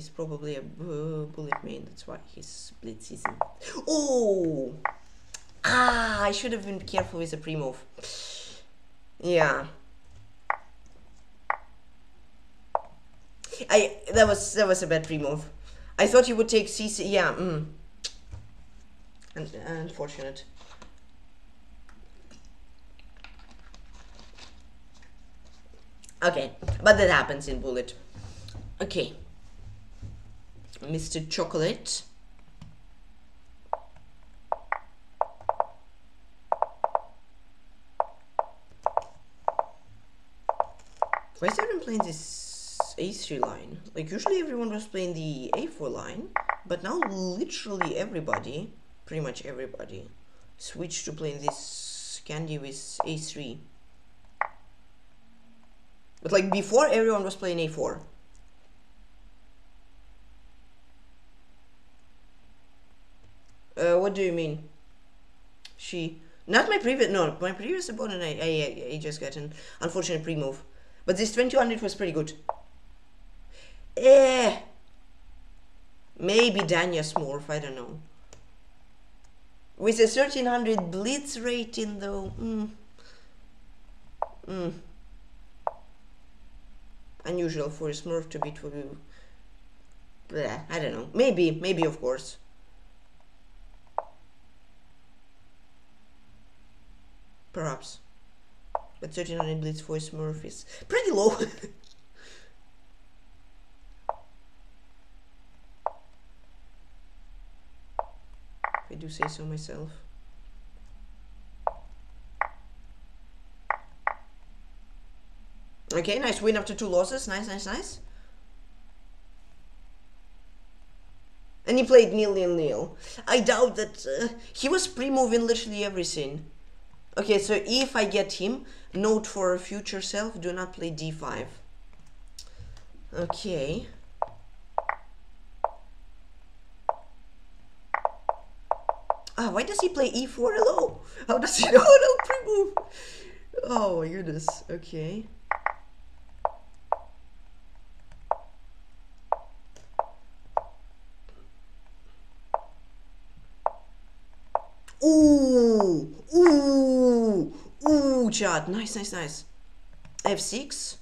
he's probably a bullet main. That's why he's blitz season. Oh, ah! I should have been careful with the pre-move. Yeah. I that was that was a bad pre-move. I thought he would take CC. Yeah. Mm. Un- unfortunate. Okay, but that happens in bullet. Okay. Mr. Chocolate. Why is everyone playing this A3 line? Like, usually everyone was playing the A4 line, but now literally everybody, pretty much everybody, switched to playing this candy with A3. But like before, everyone was playing A4. Uh, what do you mean? She. Not my previous. No, my previous opponent. I, I, I just got an unfortunate pre move. But this 2200 was pretty good. Eh. Maybe Danya Smurf, I don't know. With a 1300 blitz rating though. Mm. Mm. Unusual for a Smurf to be to. Bleh, I don't know. Maybe, maybe of course. Perhaps. But 1300 blitz for Smurf is pretty low. *laughs* I do say so myself. Okay, nice win after two losses. Nice, nice, nice. And he played nil nil nil. I doubt that uh, he was pre-moving literally everything. Okay, so if I get him, note for a future self: do not play d5. Okay. Ah, why does he play e4 hello? How does he know how to pre-move? Oh my goodness. Okay. Ooh, ooh, ooh, chat. Nice, nice, nice. F6.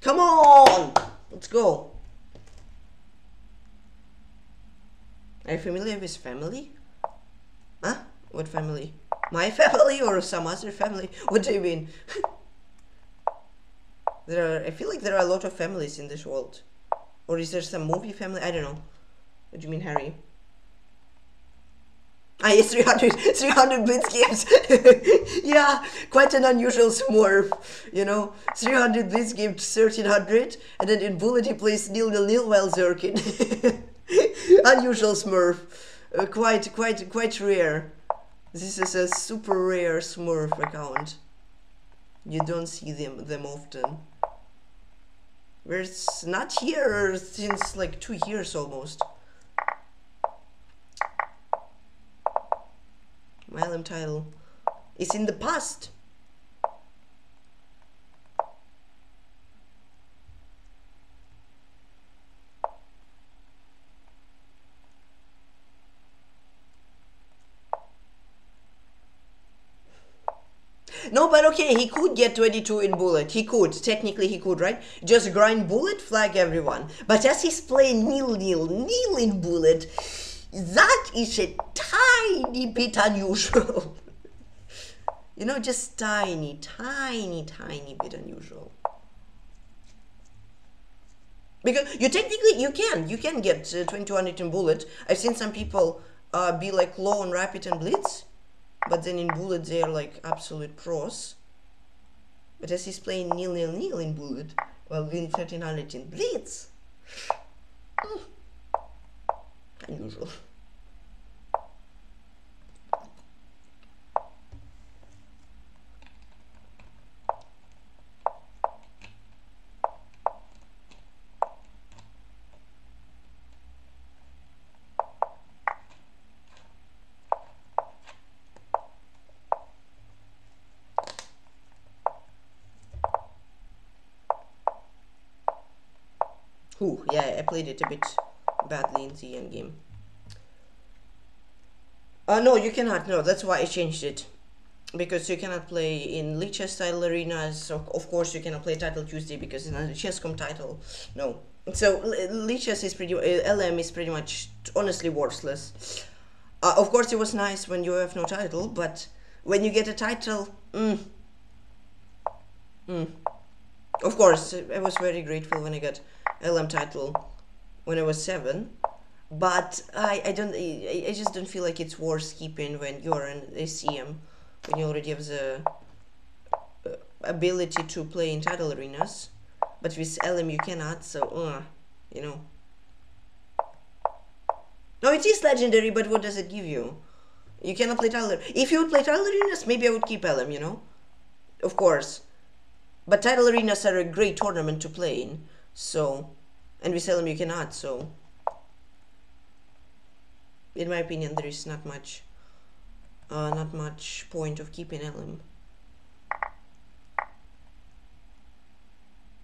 Come on! Let's go. You family? Huh? What family? My *laughs* family or some other family? What do you mean? *laughs* there are. I feel like there are a lot of families in this world. Or is there some movie family? I don't know. What do you mean, Harry? *laughs* Ah, yes, 300, 300 blitz games. yeah, quite an unusual smurf, you know. 300 blitz games, 1300, and then in bullet he plays nil nil nil while Zerkin. unusual smurf. Uh, quite, quite, quite rare. This is a super rare smurf account. You don't see them, them often. We're not here since like two years almost. My LM title is in the past. No, but okay, he could get 22 in bullet. He could. Technically, he could, right? Just grind bullet, flag everyone. But as he's playing nil nil nil in bullet, that is a tiny bit unusual. *laughs* you know, just tiny, tiny, tiny bit unusual. Because you technically you can you can get uh, 21 in bullet. I've seen some people uh, be like low on rapid and blitz, but then in bullet they're like absolute pros. But as he's playing nil nil nil in bullet, while win 1300 in blitz, unusual. Ooh, yeah, I played it a bit badly in the end game. Uh, no, you cannot. No, that's why I changed it. Because you cannot play in Lichess title arenas. So of course, you cannot play Title Tuesday because in a Chess.com title. No. So Lichess is pretty. Uh, LM is pretty much honestly worthless. Uh, of course, it was nice when you have no title, but when you get a title, mm, mm. Of course, I was very grateful when I got LM title when I was seven, but I, I don't I, I just don't feel like it's worth keeping when you're an ACM when you already have the uh, ability to play in title arenas, but with LM you cannot. So, uh, you know. No, it is legendary, but what does it give you? You cannot play title. If you would play title arenas, maybe I would keep LM. You know, of course. But title arenas are a great tournament to play in. So, and with them you cannot. So, in my opinion, there is not much, uh, not much point of keeping LM.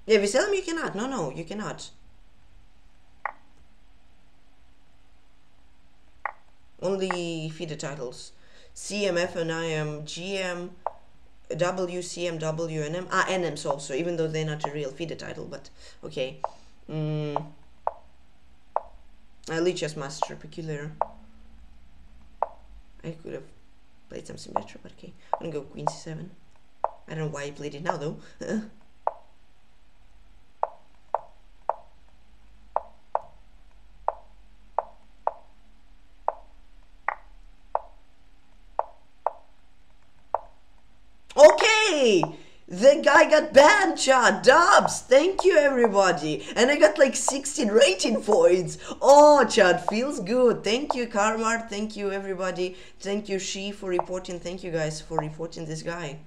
Yeah, with them you cannot. No, no, you cannot. Only feeder titles. CMF and I am GM, W, CM, W, and M. Ah, NMs also, even though they're not a real feeder title, but okay. Mm. Uh, Lichess Master, Peculiar. I could have played something better, but okay. I'm gonna go Queen C7. I don't know why I played it now though. *laughs* okay! The guy got banned, chat. Dubs. Thank you, everybody. And I got like 16 rating points. Oh, chat. Feels good. Thank you, Karmar. Thank you, everybody. Thank you, She, for reporting. Thank you, guys, for reporting this guy.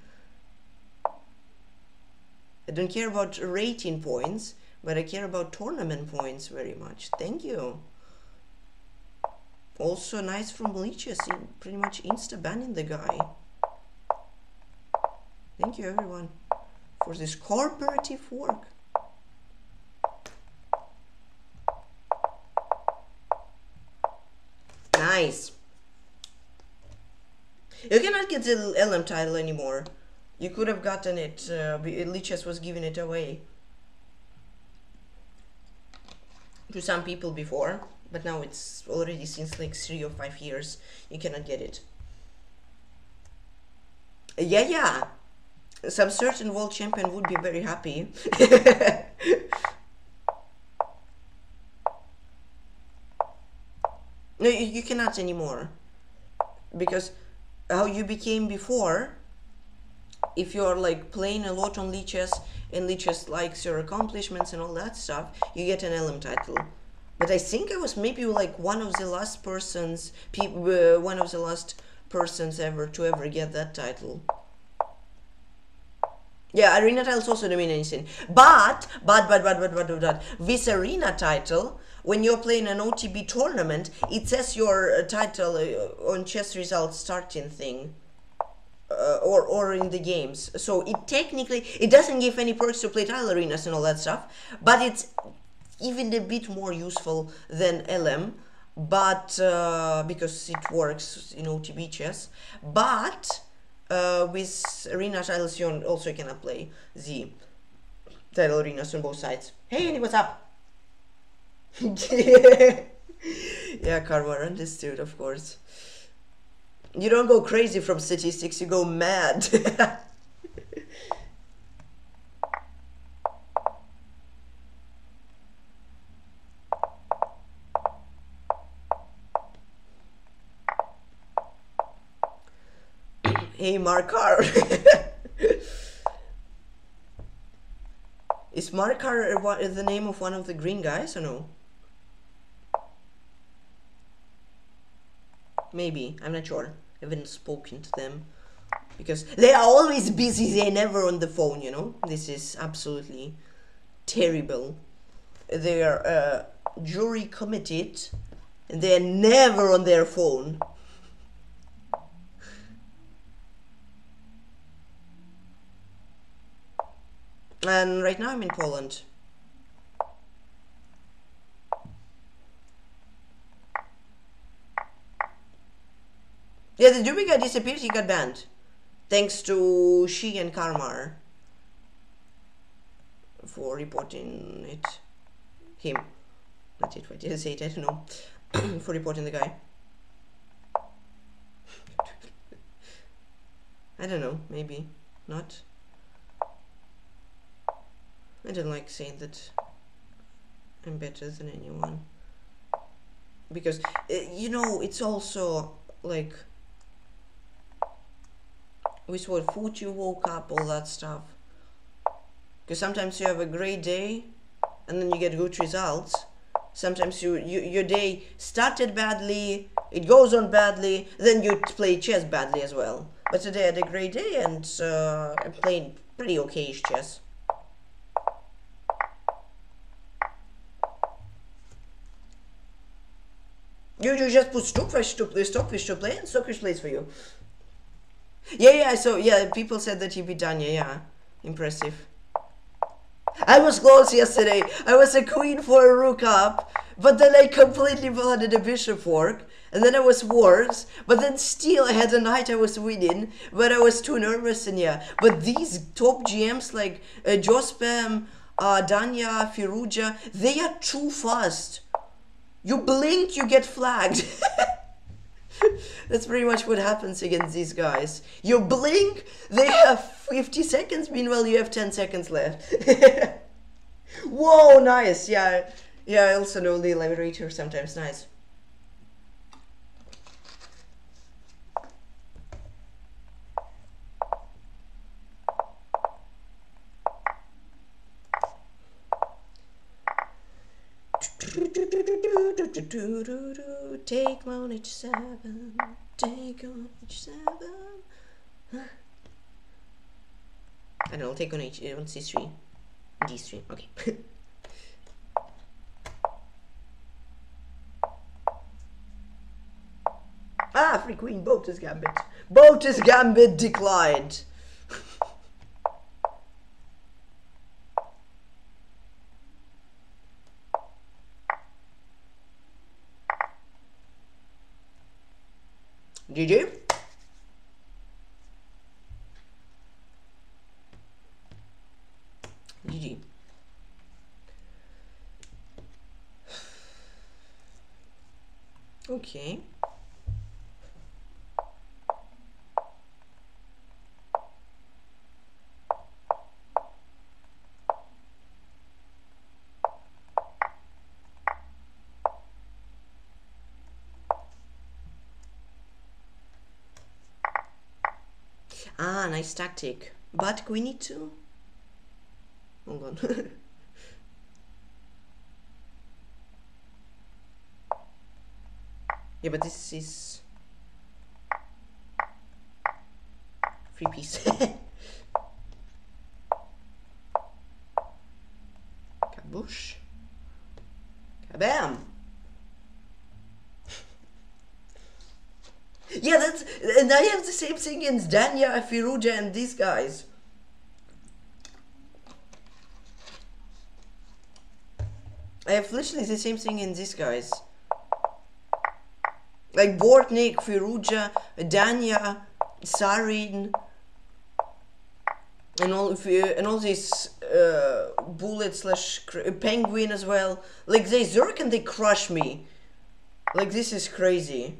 I don't care about rating points, but I care about tournament points very much. Thank you. Also, nice from Lichess. Pretty much insta-banning the guy. Thank you everyone for this cooperative work. Nice. You cannot get the LM title anymore. You could have gotten it, uh, Lichess was giving it away to some people before, but now it's already since like three or five years. You cannot get it. Yeah, yeah some certain world champion would be very happy. *laughs* no, you, you cannot anymore. Because how you became before, if you're like playing a lot on Lichess and Lichess likes your accomplishments and all that stuff, you get an LM title. But I think I was maybe like one of the last persons, uh, one of the last persons ever to ever get that title. Yeah, arena titles also anything. But, but, but, but, but, but, but, this arena title, when you're playing an OTB tournament, it says your uh, title uh, on chess results starting thing. Uh, or, or in the games. So it technically, it doesn't give any perks to play tile arenas and all that stuff, but it's even a bit more useful than LM, but, uh, because it works in OTB chess, but, uh, with titles you also cannot play the title arenas on both sides. Hey Andy, what's up? *laughs* yeah, Karma understood, of course. You don't go crazy from statistics, you go mad. *laughs* Hey, Markar. *laughs* Is Markar the name of one of the green guys or no? Maybe, I'm not sure. I haven't spoken to them. Because they are always busy, they're never on the phone, you know? This is absolutely terrible. They are uh, jury committed, and they're never on their phone. and right now I'm in Poland. Yeah, the Dubica disappeared, he got banned. Thanks to she and Karmar for reporting it. Him. Not it, I didn't say it, I don't know. *coughs* for reporting the guy. I don't know, maybe not. I don't like saying that I'm better than anyone. Because, uh, you know, it's also like with what food you woke up, all that stuff. Because sometimes you have a great day and then you get good results. Sometimes you, you your day started badly, it goes on badly, then you play chess badly as well. But today I had a great day and uh, I played pretty okay chess. You, just put Stockfish to play, Stockfish to play, and Stockfish plays for you. Yeah, yeah, so, yeah, people said that you beat Danya, yeah. Impressive. I was close yesterday. I was a queen for a rook up, but then I completely blooded a bishop fork, and then I was worse, but then still I had a knight I was winning, but I was too nervous, and yeah. But these top GMs like uh, Jospem, uh, Danya, Firouzja, they are too fast. You blink, you get flagged. *laughs* That's pretty much what happens against these guys. You blink, they have 50 seconds, meanwhile you have 10 seconds left. *laughs* Whoa, nice. Yeah, yeah, I also know the Liberator sometimes. Nice. Take on each seven. Take on each seven. I don't. Take on each on C three, D three. Okay. ah, free queen. Botus gambit. Botus gambit declined. GG. GG. Okay. Ah, nice tactic. But we need to... Hold on. *laughs* yeah, but this is... Free piece. *laughs* Kabush. Kabam! Yeah, that's and I have the same thing in Danya, Firouzja, and these guys. I have literally the same thing in these guys. Like Bortnik, Firouzja, Danya, Sarin, and all and all these uh, bullet slash penguin as well. Like they zerk and they crush me. Like this is crazy.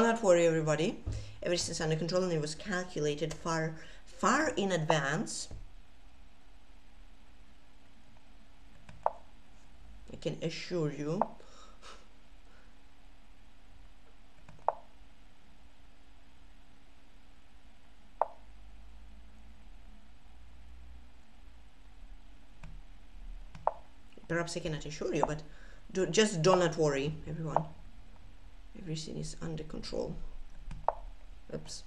Do not worry everybody. Everything's under control and it was calculated far far in advance. I can assure you. Perhaps I cannot assure you but do, just do not worry everyone everything is under control. Oops.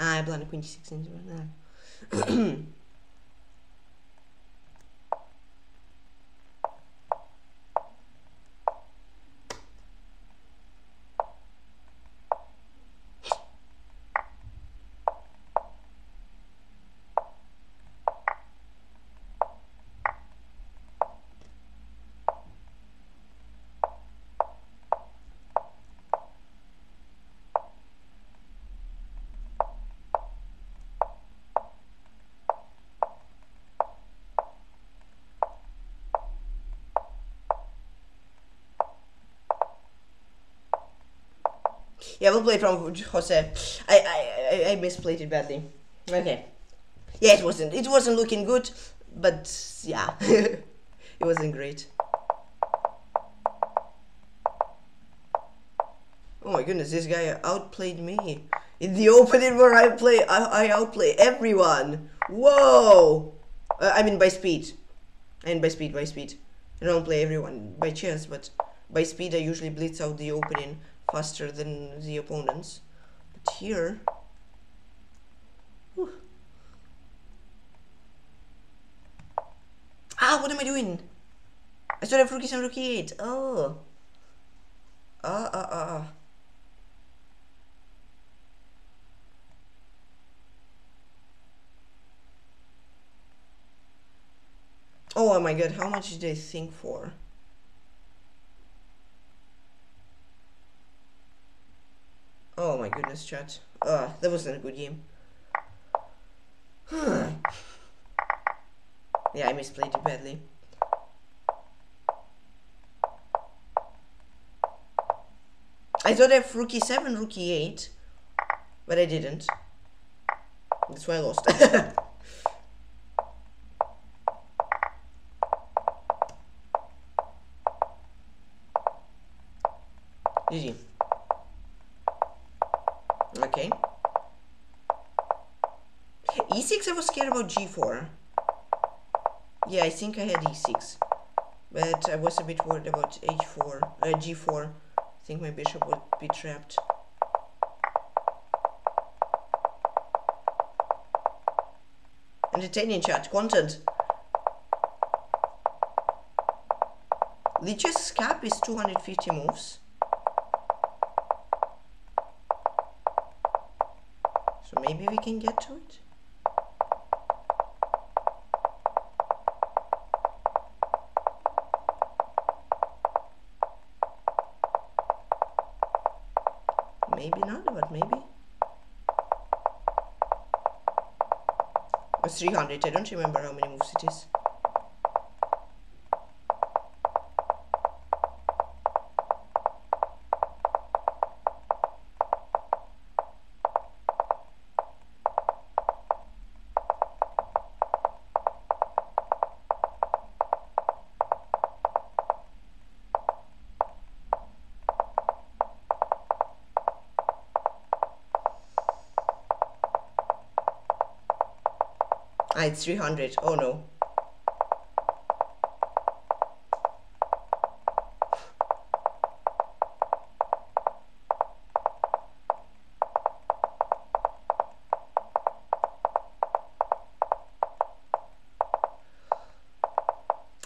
Ah, I blend a queen six in the *clears throat* Yeah, we'll play from Jose. I, I, I, misplayed it badly. Okay. Yeah, it wasn't. It wasn't looking good, but yeah, *laughs* it wasn't great. Oh my goodness, this guy outplayed me. In the opening where I play, I, I outplay everyone. Whoa! Uh, I mean by speed. Mean by speed, by speed. I don't play everyone by chance, but by speed I usually blitz out the opening faster than the opponents. But here... Whew. Ah, what am I doing? I still have rookies and rookie 8. Oh. Ah, ah, ah, ah. Oh my god, how much did they think for? Oh my goodness, chat. Uh, that wasn't a good game. yeah, I misplayed it badly. I thought I have rookie 7, rookie 8, but I didn't. That's why I lost. *laughs* GG. Okay. E6 I was scared about G4. Yeah, I think I had E6. But I was a bit worried about H4, uh, G4. I think my bishop would be trapped. Entertaining chat, content. Lichess cap is 250 moves. So maybe we can get to it. Maybe not, but maybe. It's 300, I don't remember how many moves it is. It's 300. Oh no.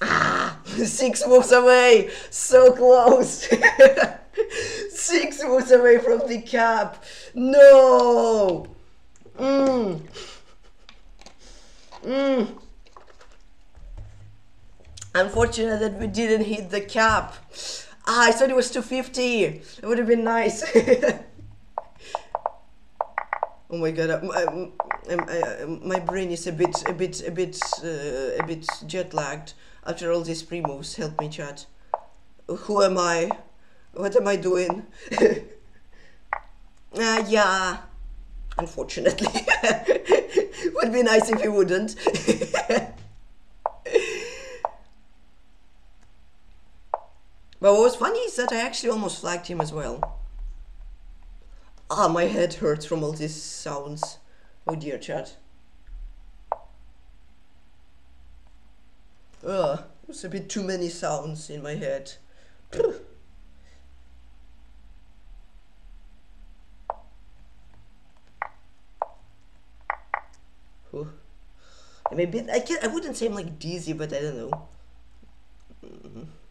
*laughs* Six moves away. So close. *laughs* six moves away from the cap. No. Mm. Mm. Unfortunate that we didn't hit the cap. Ah, I thought it was 250. It would have been nice. *laughs* oh my god, my, my, my, brain is a bit, a bit, a bit, uh, a bit jet lagged after all these pre moves. Help me, chat. Who am I? What am I doing? Ah, *laughs* uh, yeah. Unfortunately. *laughs* Would be nice if you wouldn't. But what was funny is that I actually almost flagged him as well. Ah, my head hurts from all these sounds. Oh dear, chat. Ugh, there's a bit too many sounds in my head. Maybe I can I wouldn't say I'm like dizzy, but I don't know. Mm-hmm.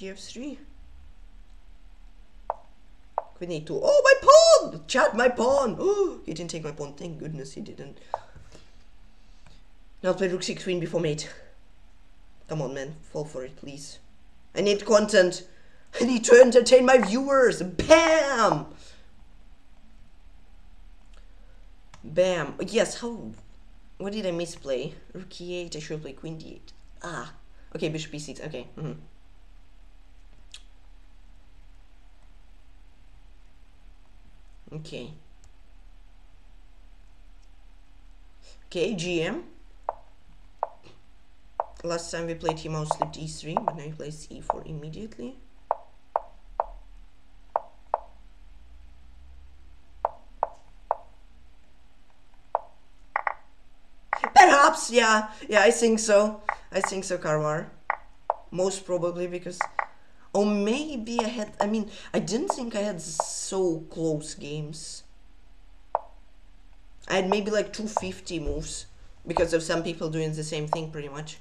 GF3. Queen a2. Oh, my pawn! Chat, my pawn! Oh, he didn't take my pawn. Thank goodness he didn't. Now play rook 6 queen before mate. Come on, man. Fall for it, please. I need content. I need to entertain my viewers. Bam! Bam. Yes, how... What did I misplay? Rook e8, I should play queen d8. Ah. Okay, bishop e6. Okay. Mm -hmm. Okay. Okay, GM. Last time we played he mouse slipped e3, but now he plays e4 immediately. Perhaps, yeah, yeah, I think so. I think so, Karwar. Most probably because or maybe I had, I mean, I didn't think I had so close games. I had maybe like 250 moves because of some people doing the same thing pretty much.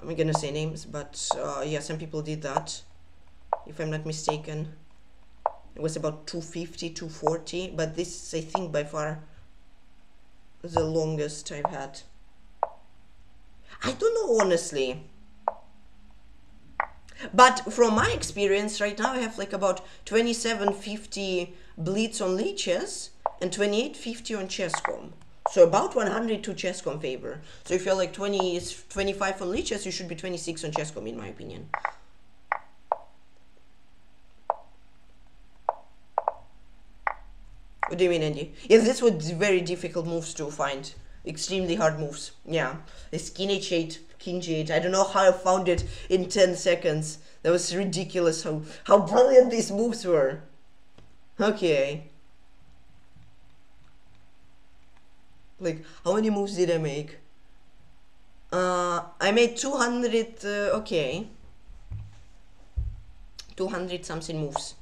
I'm gonna say names, but uh, yeah, some people did that. If I'm not mistaken. It was about 250, 240, but this is, I think, by far the longest I've had. I don't know, honestly. But from my experience right now, I have like about 2750 blitz on Lichess and 2850 on Chess.com. So about 100 to Chess.com favor. So if you're like 20 is 25 on Lichess, you should be 26 on Chess.com in my opinion. What do you mean, Andy? Yes, this was very difficult moves to find. Extremely hard moves. Yeah. The skinny h8 King G8. I don't know how I found it in 10 seconds. That was ridiculous how, how brilliant these moves were. Okay. Like, how many moves did I make? Uh, I made 200, uh, okay. 200 something moves.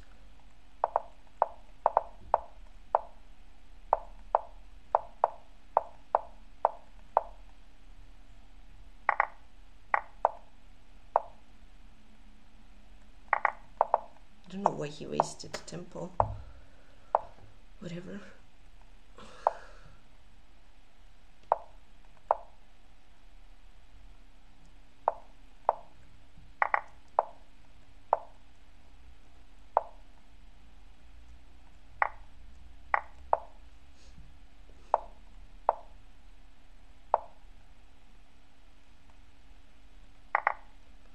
don't know why he wasted the temple. Whatever.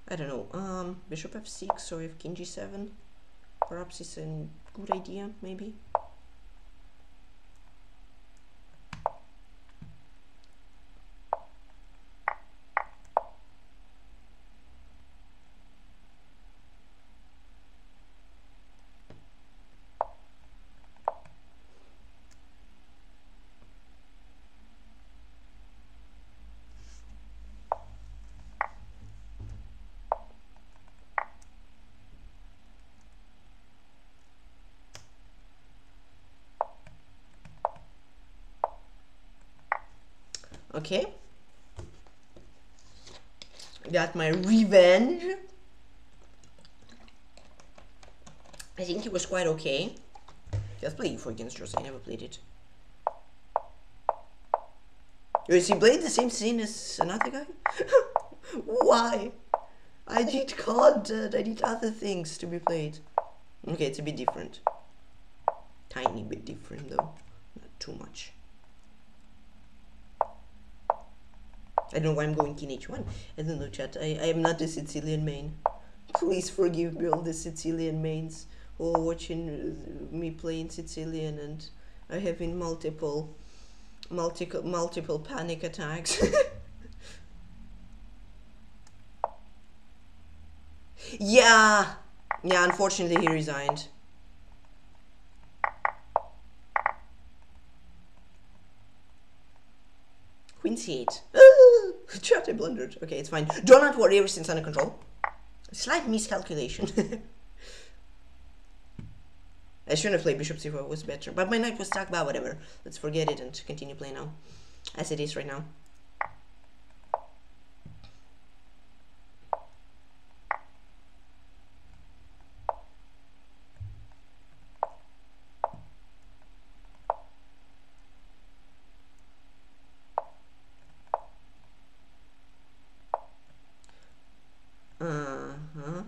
I don't know, um, bishop f6 or if king g7 Perhaps it's a good idea, maybe. Okay. Got my revenge. I think it was quite okay. Just play it for against Jose, I never played it. Is he played the same scene as another guy? *laughs* Why? I need content, I need other things to be played. Okay, it's a bit different. Tiny bit different though, not too much. I don't know why I'm going king h1. I don't know, chat. I, I am not a Sicilian main. Please forgive me, all the Sicilian mains who are watching uh, me playing Sicilian and are having multiple, multiple, multiple panic attacks. *laughs* yeah, yeah. Unfortunately, he resigned. Queen c8. Chat, I blundered. Okay, it's fine. Do not worry, everything's under control. Slight miscalculation. *laughs* I shouldn't have played bishop c4, it was better. But my knight was stuck, but whatever. Let's forget it and continue playing now. As it is right now. Uh-huh.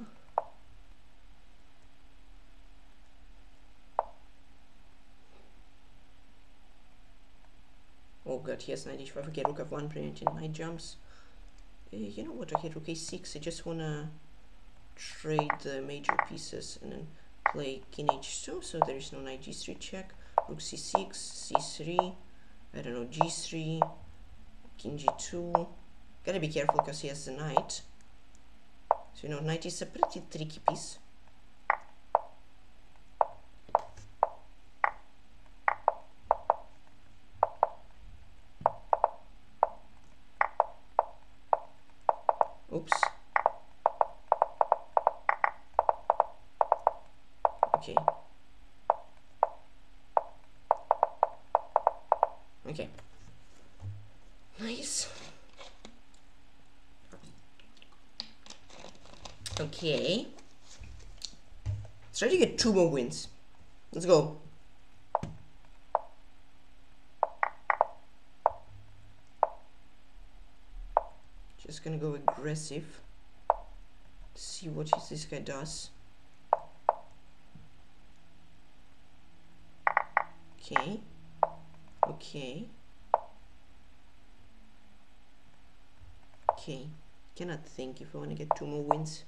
Has 95. Okay, rook f1, brilliant in knight jumps. Uh, you know what, okay, rook a6. I just wanna trade the major pieces and then play king h2, so there is no knight g3 check. Rook c6, c3, I don't know, g3, king g2. Gotta be careful because he has the knight. So, you know, knight is a pretty tricky piece. Oops. Okay. Okay. Nice. Okay. Let's try to two more wins. Let's go. Just gonna go aggressive. See what this guy does. Okay. Okay. Okay. Cannot think if I want to get two more wins.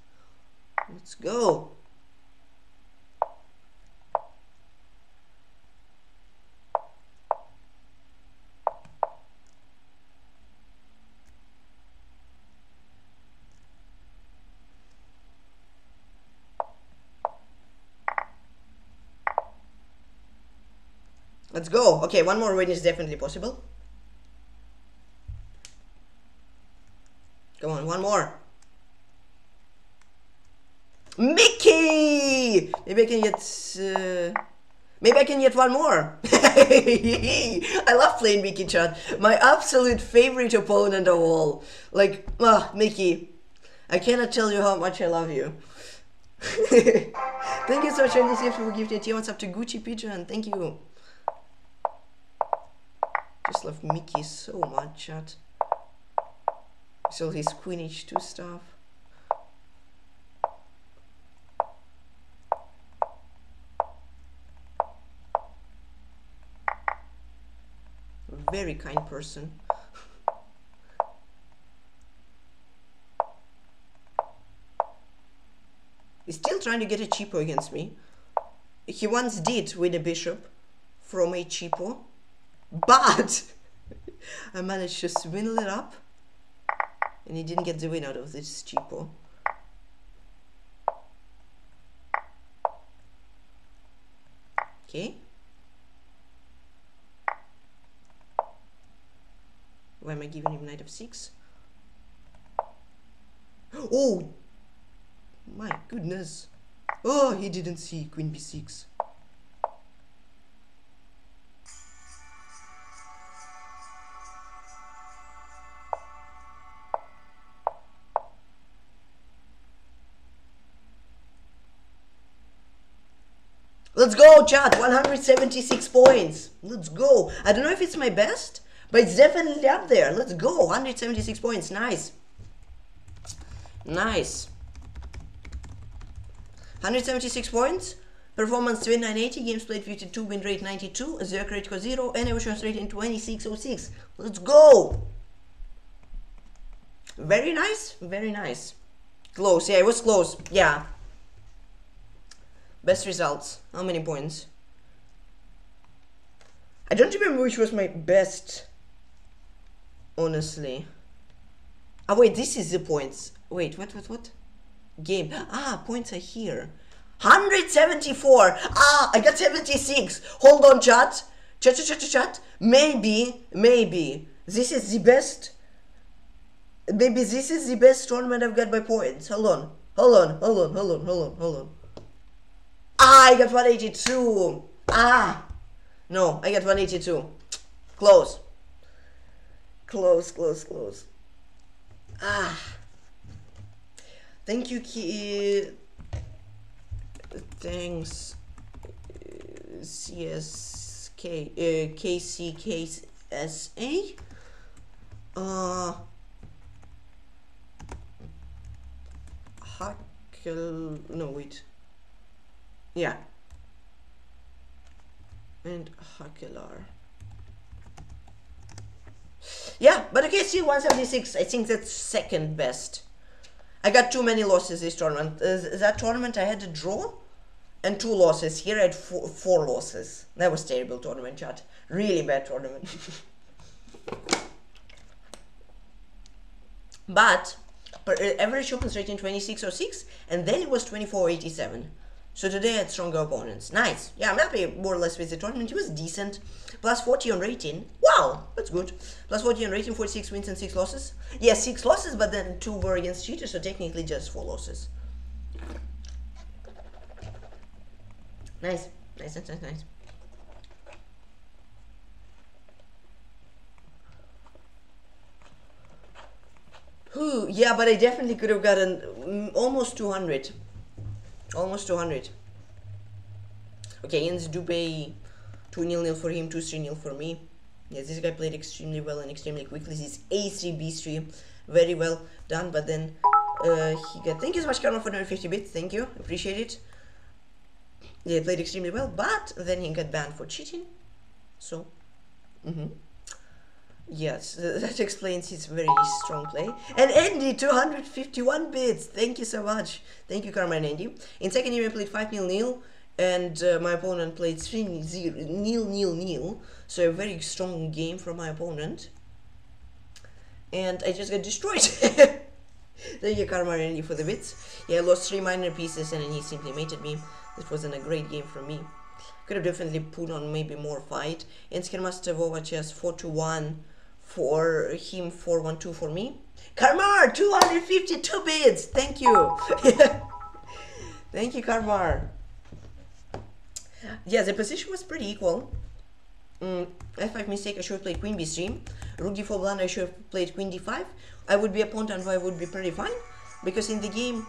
Let's go. Go. Okay, one more win is definitely possible. Come on, one more. Mickey! Maybe I can get... Uh, maybe I can get one more. *laughs* I love playing Mickey chat. My absolute favorite opponent of all. Like, ah, Mickey. I cannot tell you how much I love you. *laughs* thank you so much, NDCF, for gifting a tier one up to Gucci Pigeon. Thank you. Just love Mickey so much, chat. So his Queen H2 stuff. Very kind person. He's still trying to get a cheapo against me. He once did with a bishop from a cheapo, but *laughs* I managed to swindle it up and he didn't get the win out of this cheapo. Okay. Why am I giving him knight of six? *gasps* Oh! My goodness. Oh, he didn't see queen b6. 176 points. Let's go. I don't know if it's my best, but it's definitely up there. Let's go. 176 points. Nice. Nice. 176 points. Performance 2980, games played 52, win rate 92, zero critical 0, and evolution rate in 2606. Let's go! Very nice, very nice. Close, yeah, it was close, yeah. Best results. How many points? I don't remember which was my best. Honestly. Ah, wait, this is the points. Wait, what, what, what? Game. Ah, points are here. 174. Ah, I got 76. Hold on, chat. Chat, chat, chat, chat. Maybe, maybe. This is the best. Maybe this is the best tournament I've got by points. Hold on. Hold on, hold on, hold on, hold on, hold on. Ah, I got 182. Ah. No, I get 182. Close. Close, close, close. Ah. Thank you, Ki. Thanks. CSK. Uh, KCKSA. Uh. Hakel. No, wait. Yeah. And Hakelar. Yeah, but okay, still 176. I think that's second best. I got too many losses this tournament. Uh, that tournament I had a draw and two losses. Here I had four, four losses. That was terrible tournament, chat. Really bad tournament. *laughs* but per, uh, average opens rating 2606 and then it was 2487. So today I had stronger opponents. Nice. Yeah, I'm happy more or less with the tournament. It was decent. Plus 40 on rating. Wow, that's good. Plus 40 on rating, 46 wins and 6 losses. Yeah, 6 losses, but then 2 were against cheaters, so technically just 4 losses. Nice. Nice, nice, nice, nice. Yeah, but I definitely could have gotten mm, almost 200. Almost 200. Okay, Jens Dubé, 2 0 0 for him, 2 3 0 for me. Yes, this guy played extremely well and extremely quickly. This is A3, B3, very well done. But then uh, he got. Thank you so much, Karma, for 150 bits. Thank you, appreciate it. Yeah, he played extremely well, but then he got banned for cheating. So, mm-hmm. Yes, *laughs* that explains his very strong play. And Andy, 251 bits. Thank you so much. Thank you, Karma and Andy. In second game, I played 5 0 0, and uh, my opponent played 3 0 0 0. So, a very strong game from my opponent. And I just got destroyed. *laughs* Thank you, Karma and Andy, for the bits. Yeah, I lost 3 minor pieces, and he simply mated me. This wasn't a great game for me. Could have definitely put on maybe more fight. And Skinmaster Vova just 4 to 1 for him 412 for me. Karmar, 252 bids. Thank you. *laughs* Thank you, Karmar. Yeah, the position was pretty equal. Mm, f5 mistake, I should have played queen b3. Rook d4 blunder, I should have played queen d5. I would be a pawn and I would be pretty fine. Because in the game,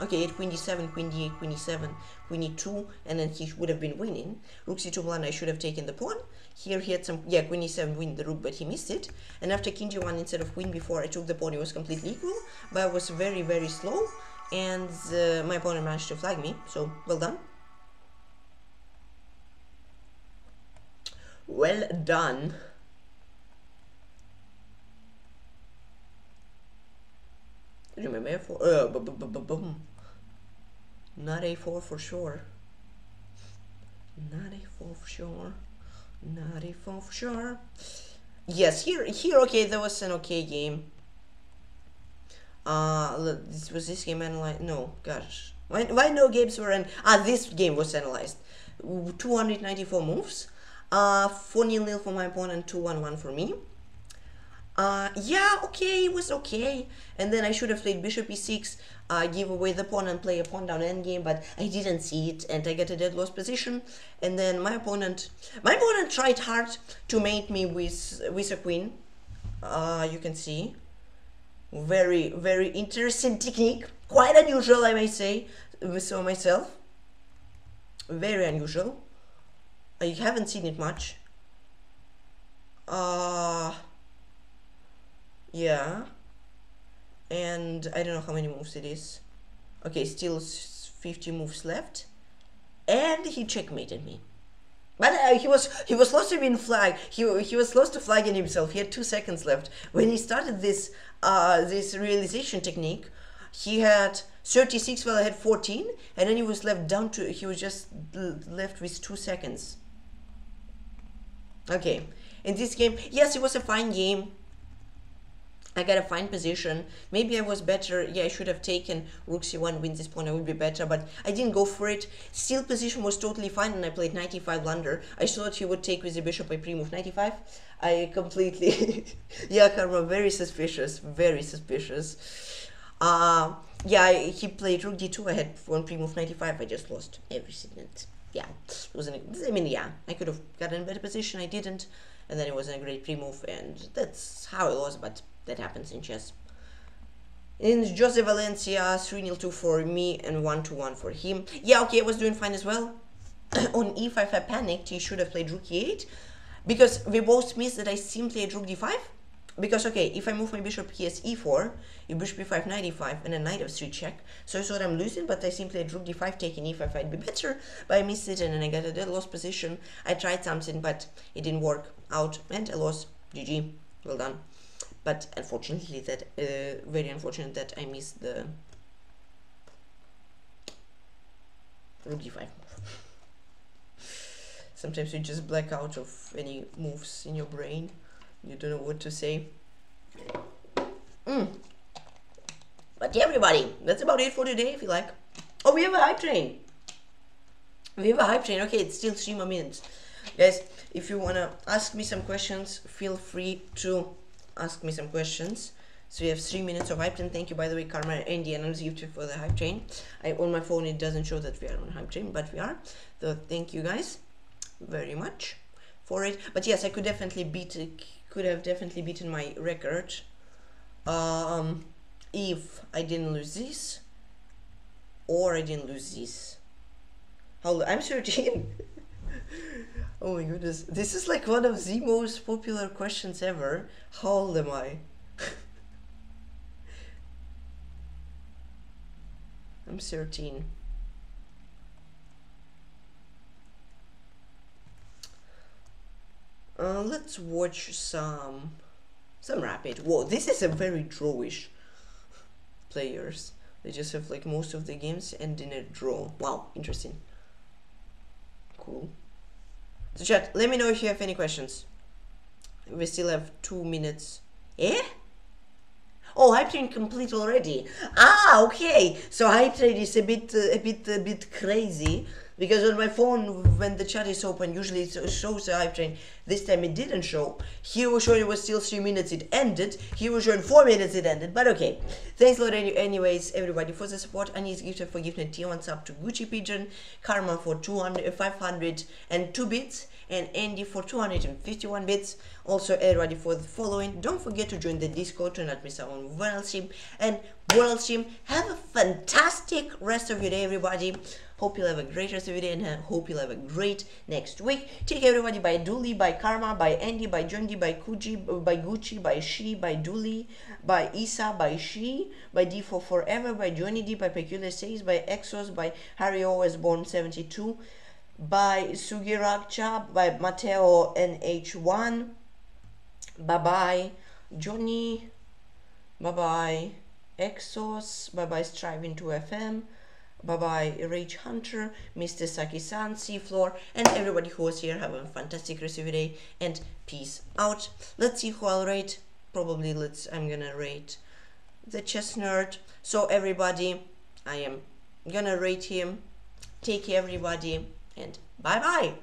okay, at queen d7, queen d8, queen e7, queen e2, and then he would have been winning. Rook c2 blunder, I should have taken the pawn. Here he had some, yeah, queen e7 win the rook, but he missed it. And after king g1 instead of queen before I took the pawn, it was completely equal, but I was very, very slow, and uh, my opponent managed to flag me, so well done. Well done. Remember a4? Uh, b -b -b boom. Not a4 for sure. Not a4 for sure. Not a4 for sure. Yes, here, here, okay, that was an okay game. Uh, this was this game analyzed? No, gosh. Why, why no games were in? Ah, this game was analyzed. 294 moves. Uh, 4 0 0 for my opponent, 2 1 1 for me. Uh, yeah, okay, it was okay. And then I should have played bishop e6, uh, give away the pawn and play a pawn down endgame, but I didn't see it, and I get a dead lost position. And then my opponent, my opponent tried hard to mate me with with a queen. Uh, you can see, very very interesting technique, quite unusual, I may say, so myself. Very unusual. I haven't seen it much. Uh yeah. And I don't know how many moves it is. Okay, still 50 moves left. And he checkmated me. But uh, he was he was lost to being flag. He he was lost to flagging himself. He had two seconds left when he started this uh this realization technique. He had 36 while I had 14, and then he was left down to he was just left with two seconds. Okay, in this game, yes, it was a fine game. I got a fine position. Maybe I was better. Yeah, I should have taken rook c1, win this pawn. I would be better, but I didn't go for it. Still, position was totally fine, and I played 95 blunder. I thought he would take with the bishop by pre-move 95. I completely... *laughs* yeah, Karma, very suspicious. Very suspicious. Uh, yeah, he played rook d2. I had one pre-move 95. I just lost everything. And yeah, it wasn't. I mean, yeah, I could have gotten a better position. I didn't, and then it wasn't a great pre-move, and that's how it was. But that happens in chess. In Jose Valencia, 3 0 2 for me and 1 2 1 for him. Yeah, okay, I was doing fine as well. *clears throat* On e5, I panicked. He should have played rook e8 because we both missed that I simply had rook d5 because okay if I move my bishop he has e4 you bishop e5 knight e5 and a knight f3 check. So I thought I'm losing but I simply had rook d5 taking e5 I'd be better. But I missed it and then I got a dead lost position. I tried something but it didn't work out. And I lost. GG well done but unfortunately that uh, very unfortunate that I missed the rook d5 move sometimes you just black out of any moves in your brain you don't know what to say. Mm. But yeah, everybody, that's about it for today, if you like. Oh, we have a hype train. We have a hype train. Okay, it's still three more minutes. Guys, if you want to ask me some questions, feel free to ask me some questions. So we have three minutes of hype train. Thank you, by the way, Karma and Andy and YouTube for the hype train. I on my phone it doesn't show that we are on hype train, but we are. So thank you guys very much for it. But yes, I could definitely beat could have definitely beaten my record um, if I didn't lose this or I didn't lose this. How I'm 13. *laughs* oh my goodness, this is like one of the most popular questions ever. How old am I? *laughs* I'm 13. Uh, let's watch some some rapid. Whoa, this is a very drawish players. They just have like most of the games end in a draw. Wow, interesting. Cool. So chat, let me know if you have any questions. We still have two minutes. Eh? Oh, hype train complete already. Ah, okay. So hype train is a bit, uh, a bit, a bit crazy because on my phone when the chat is open usually it shows the hype train. This time it didn't show. Here was showing it was still three minutes it ended. Here was showing four minutes it ended but okay. Thanks a lot any anyways everybody for the support. Anis gift for gifting tier one sub to Gucci Pigeon Karma for 200 502 bits and Andy for 251 bits. Also everybody for the following. Don't forget to join the discord to not miss out on world stream. And world stream have a fantastic rest of your day everybody Hope you'll have a great rest of your day and uh, hope you'll have a great next week. Take everybody. Bye Dooley, bye Karma, bye Andy, bye Jondi, bye Kuji, bye Gucci, bye She, bye Dooley, bye Isa, bye She, bye D for Forever, bye Johnny D, bye Peculiar Says, bye Exos, bye Harry O. Born 72, bye Sugiracha, bye Mateo NH1, bye bye, Johnny, bye bye, Exos, bye bye, Striving to FM, Bye bye, Rage Hunter, Mr. Saki-san, Seafloor, and everybody who was here. Have a fantastic rest of your day, and peace out. Let's see who I'll rate. Probably let's. I'm gonna rate the chess nerd. So everybody, I am gonna rate him. Take care, everybody, and bye bye.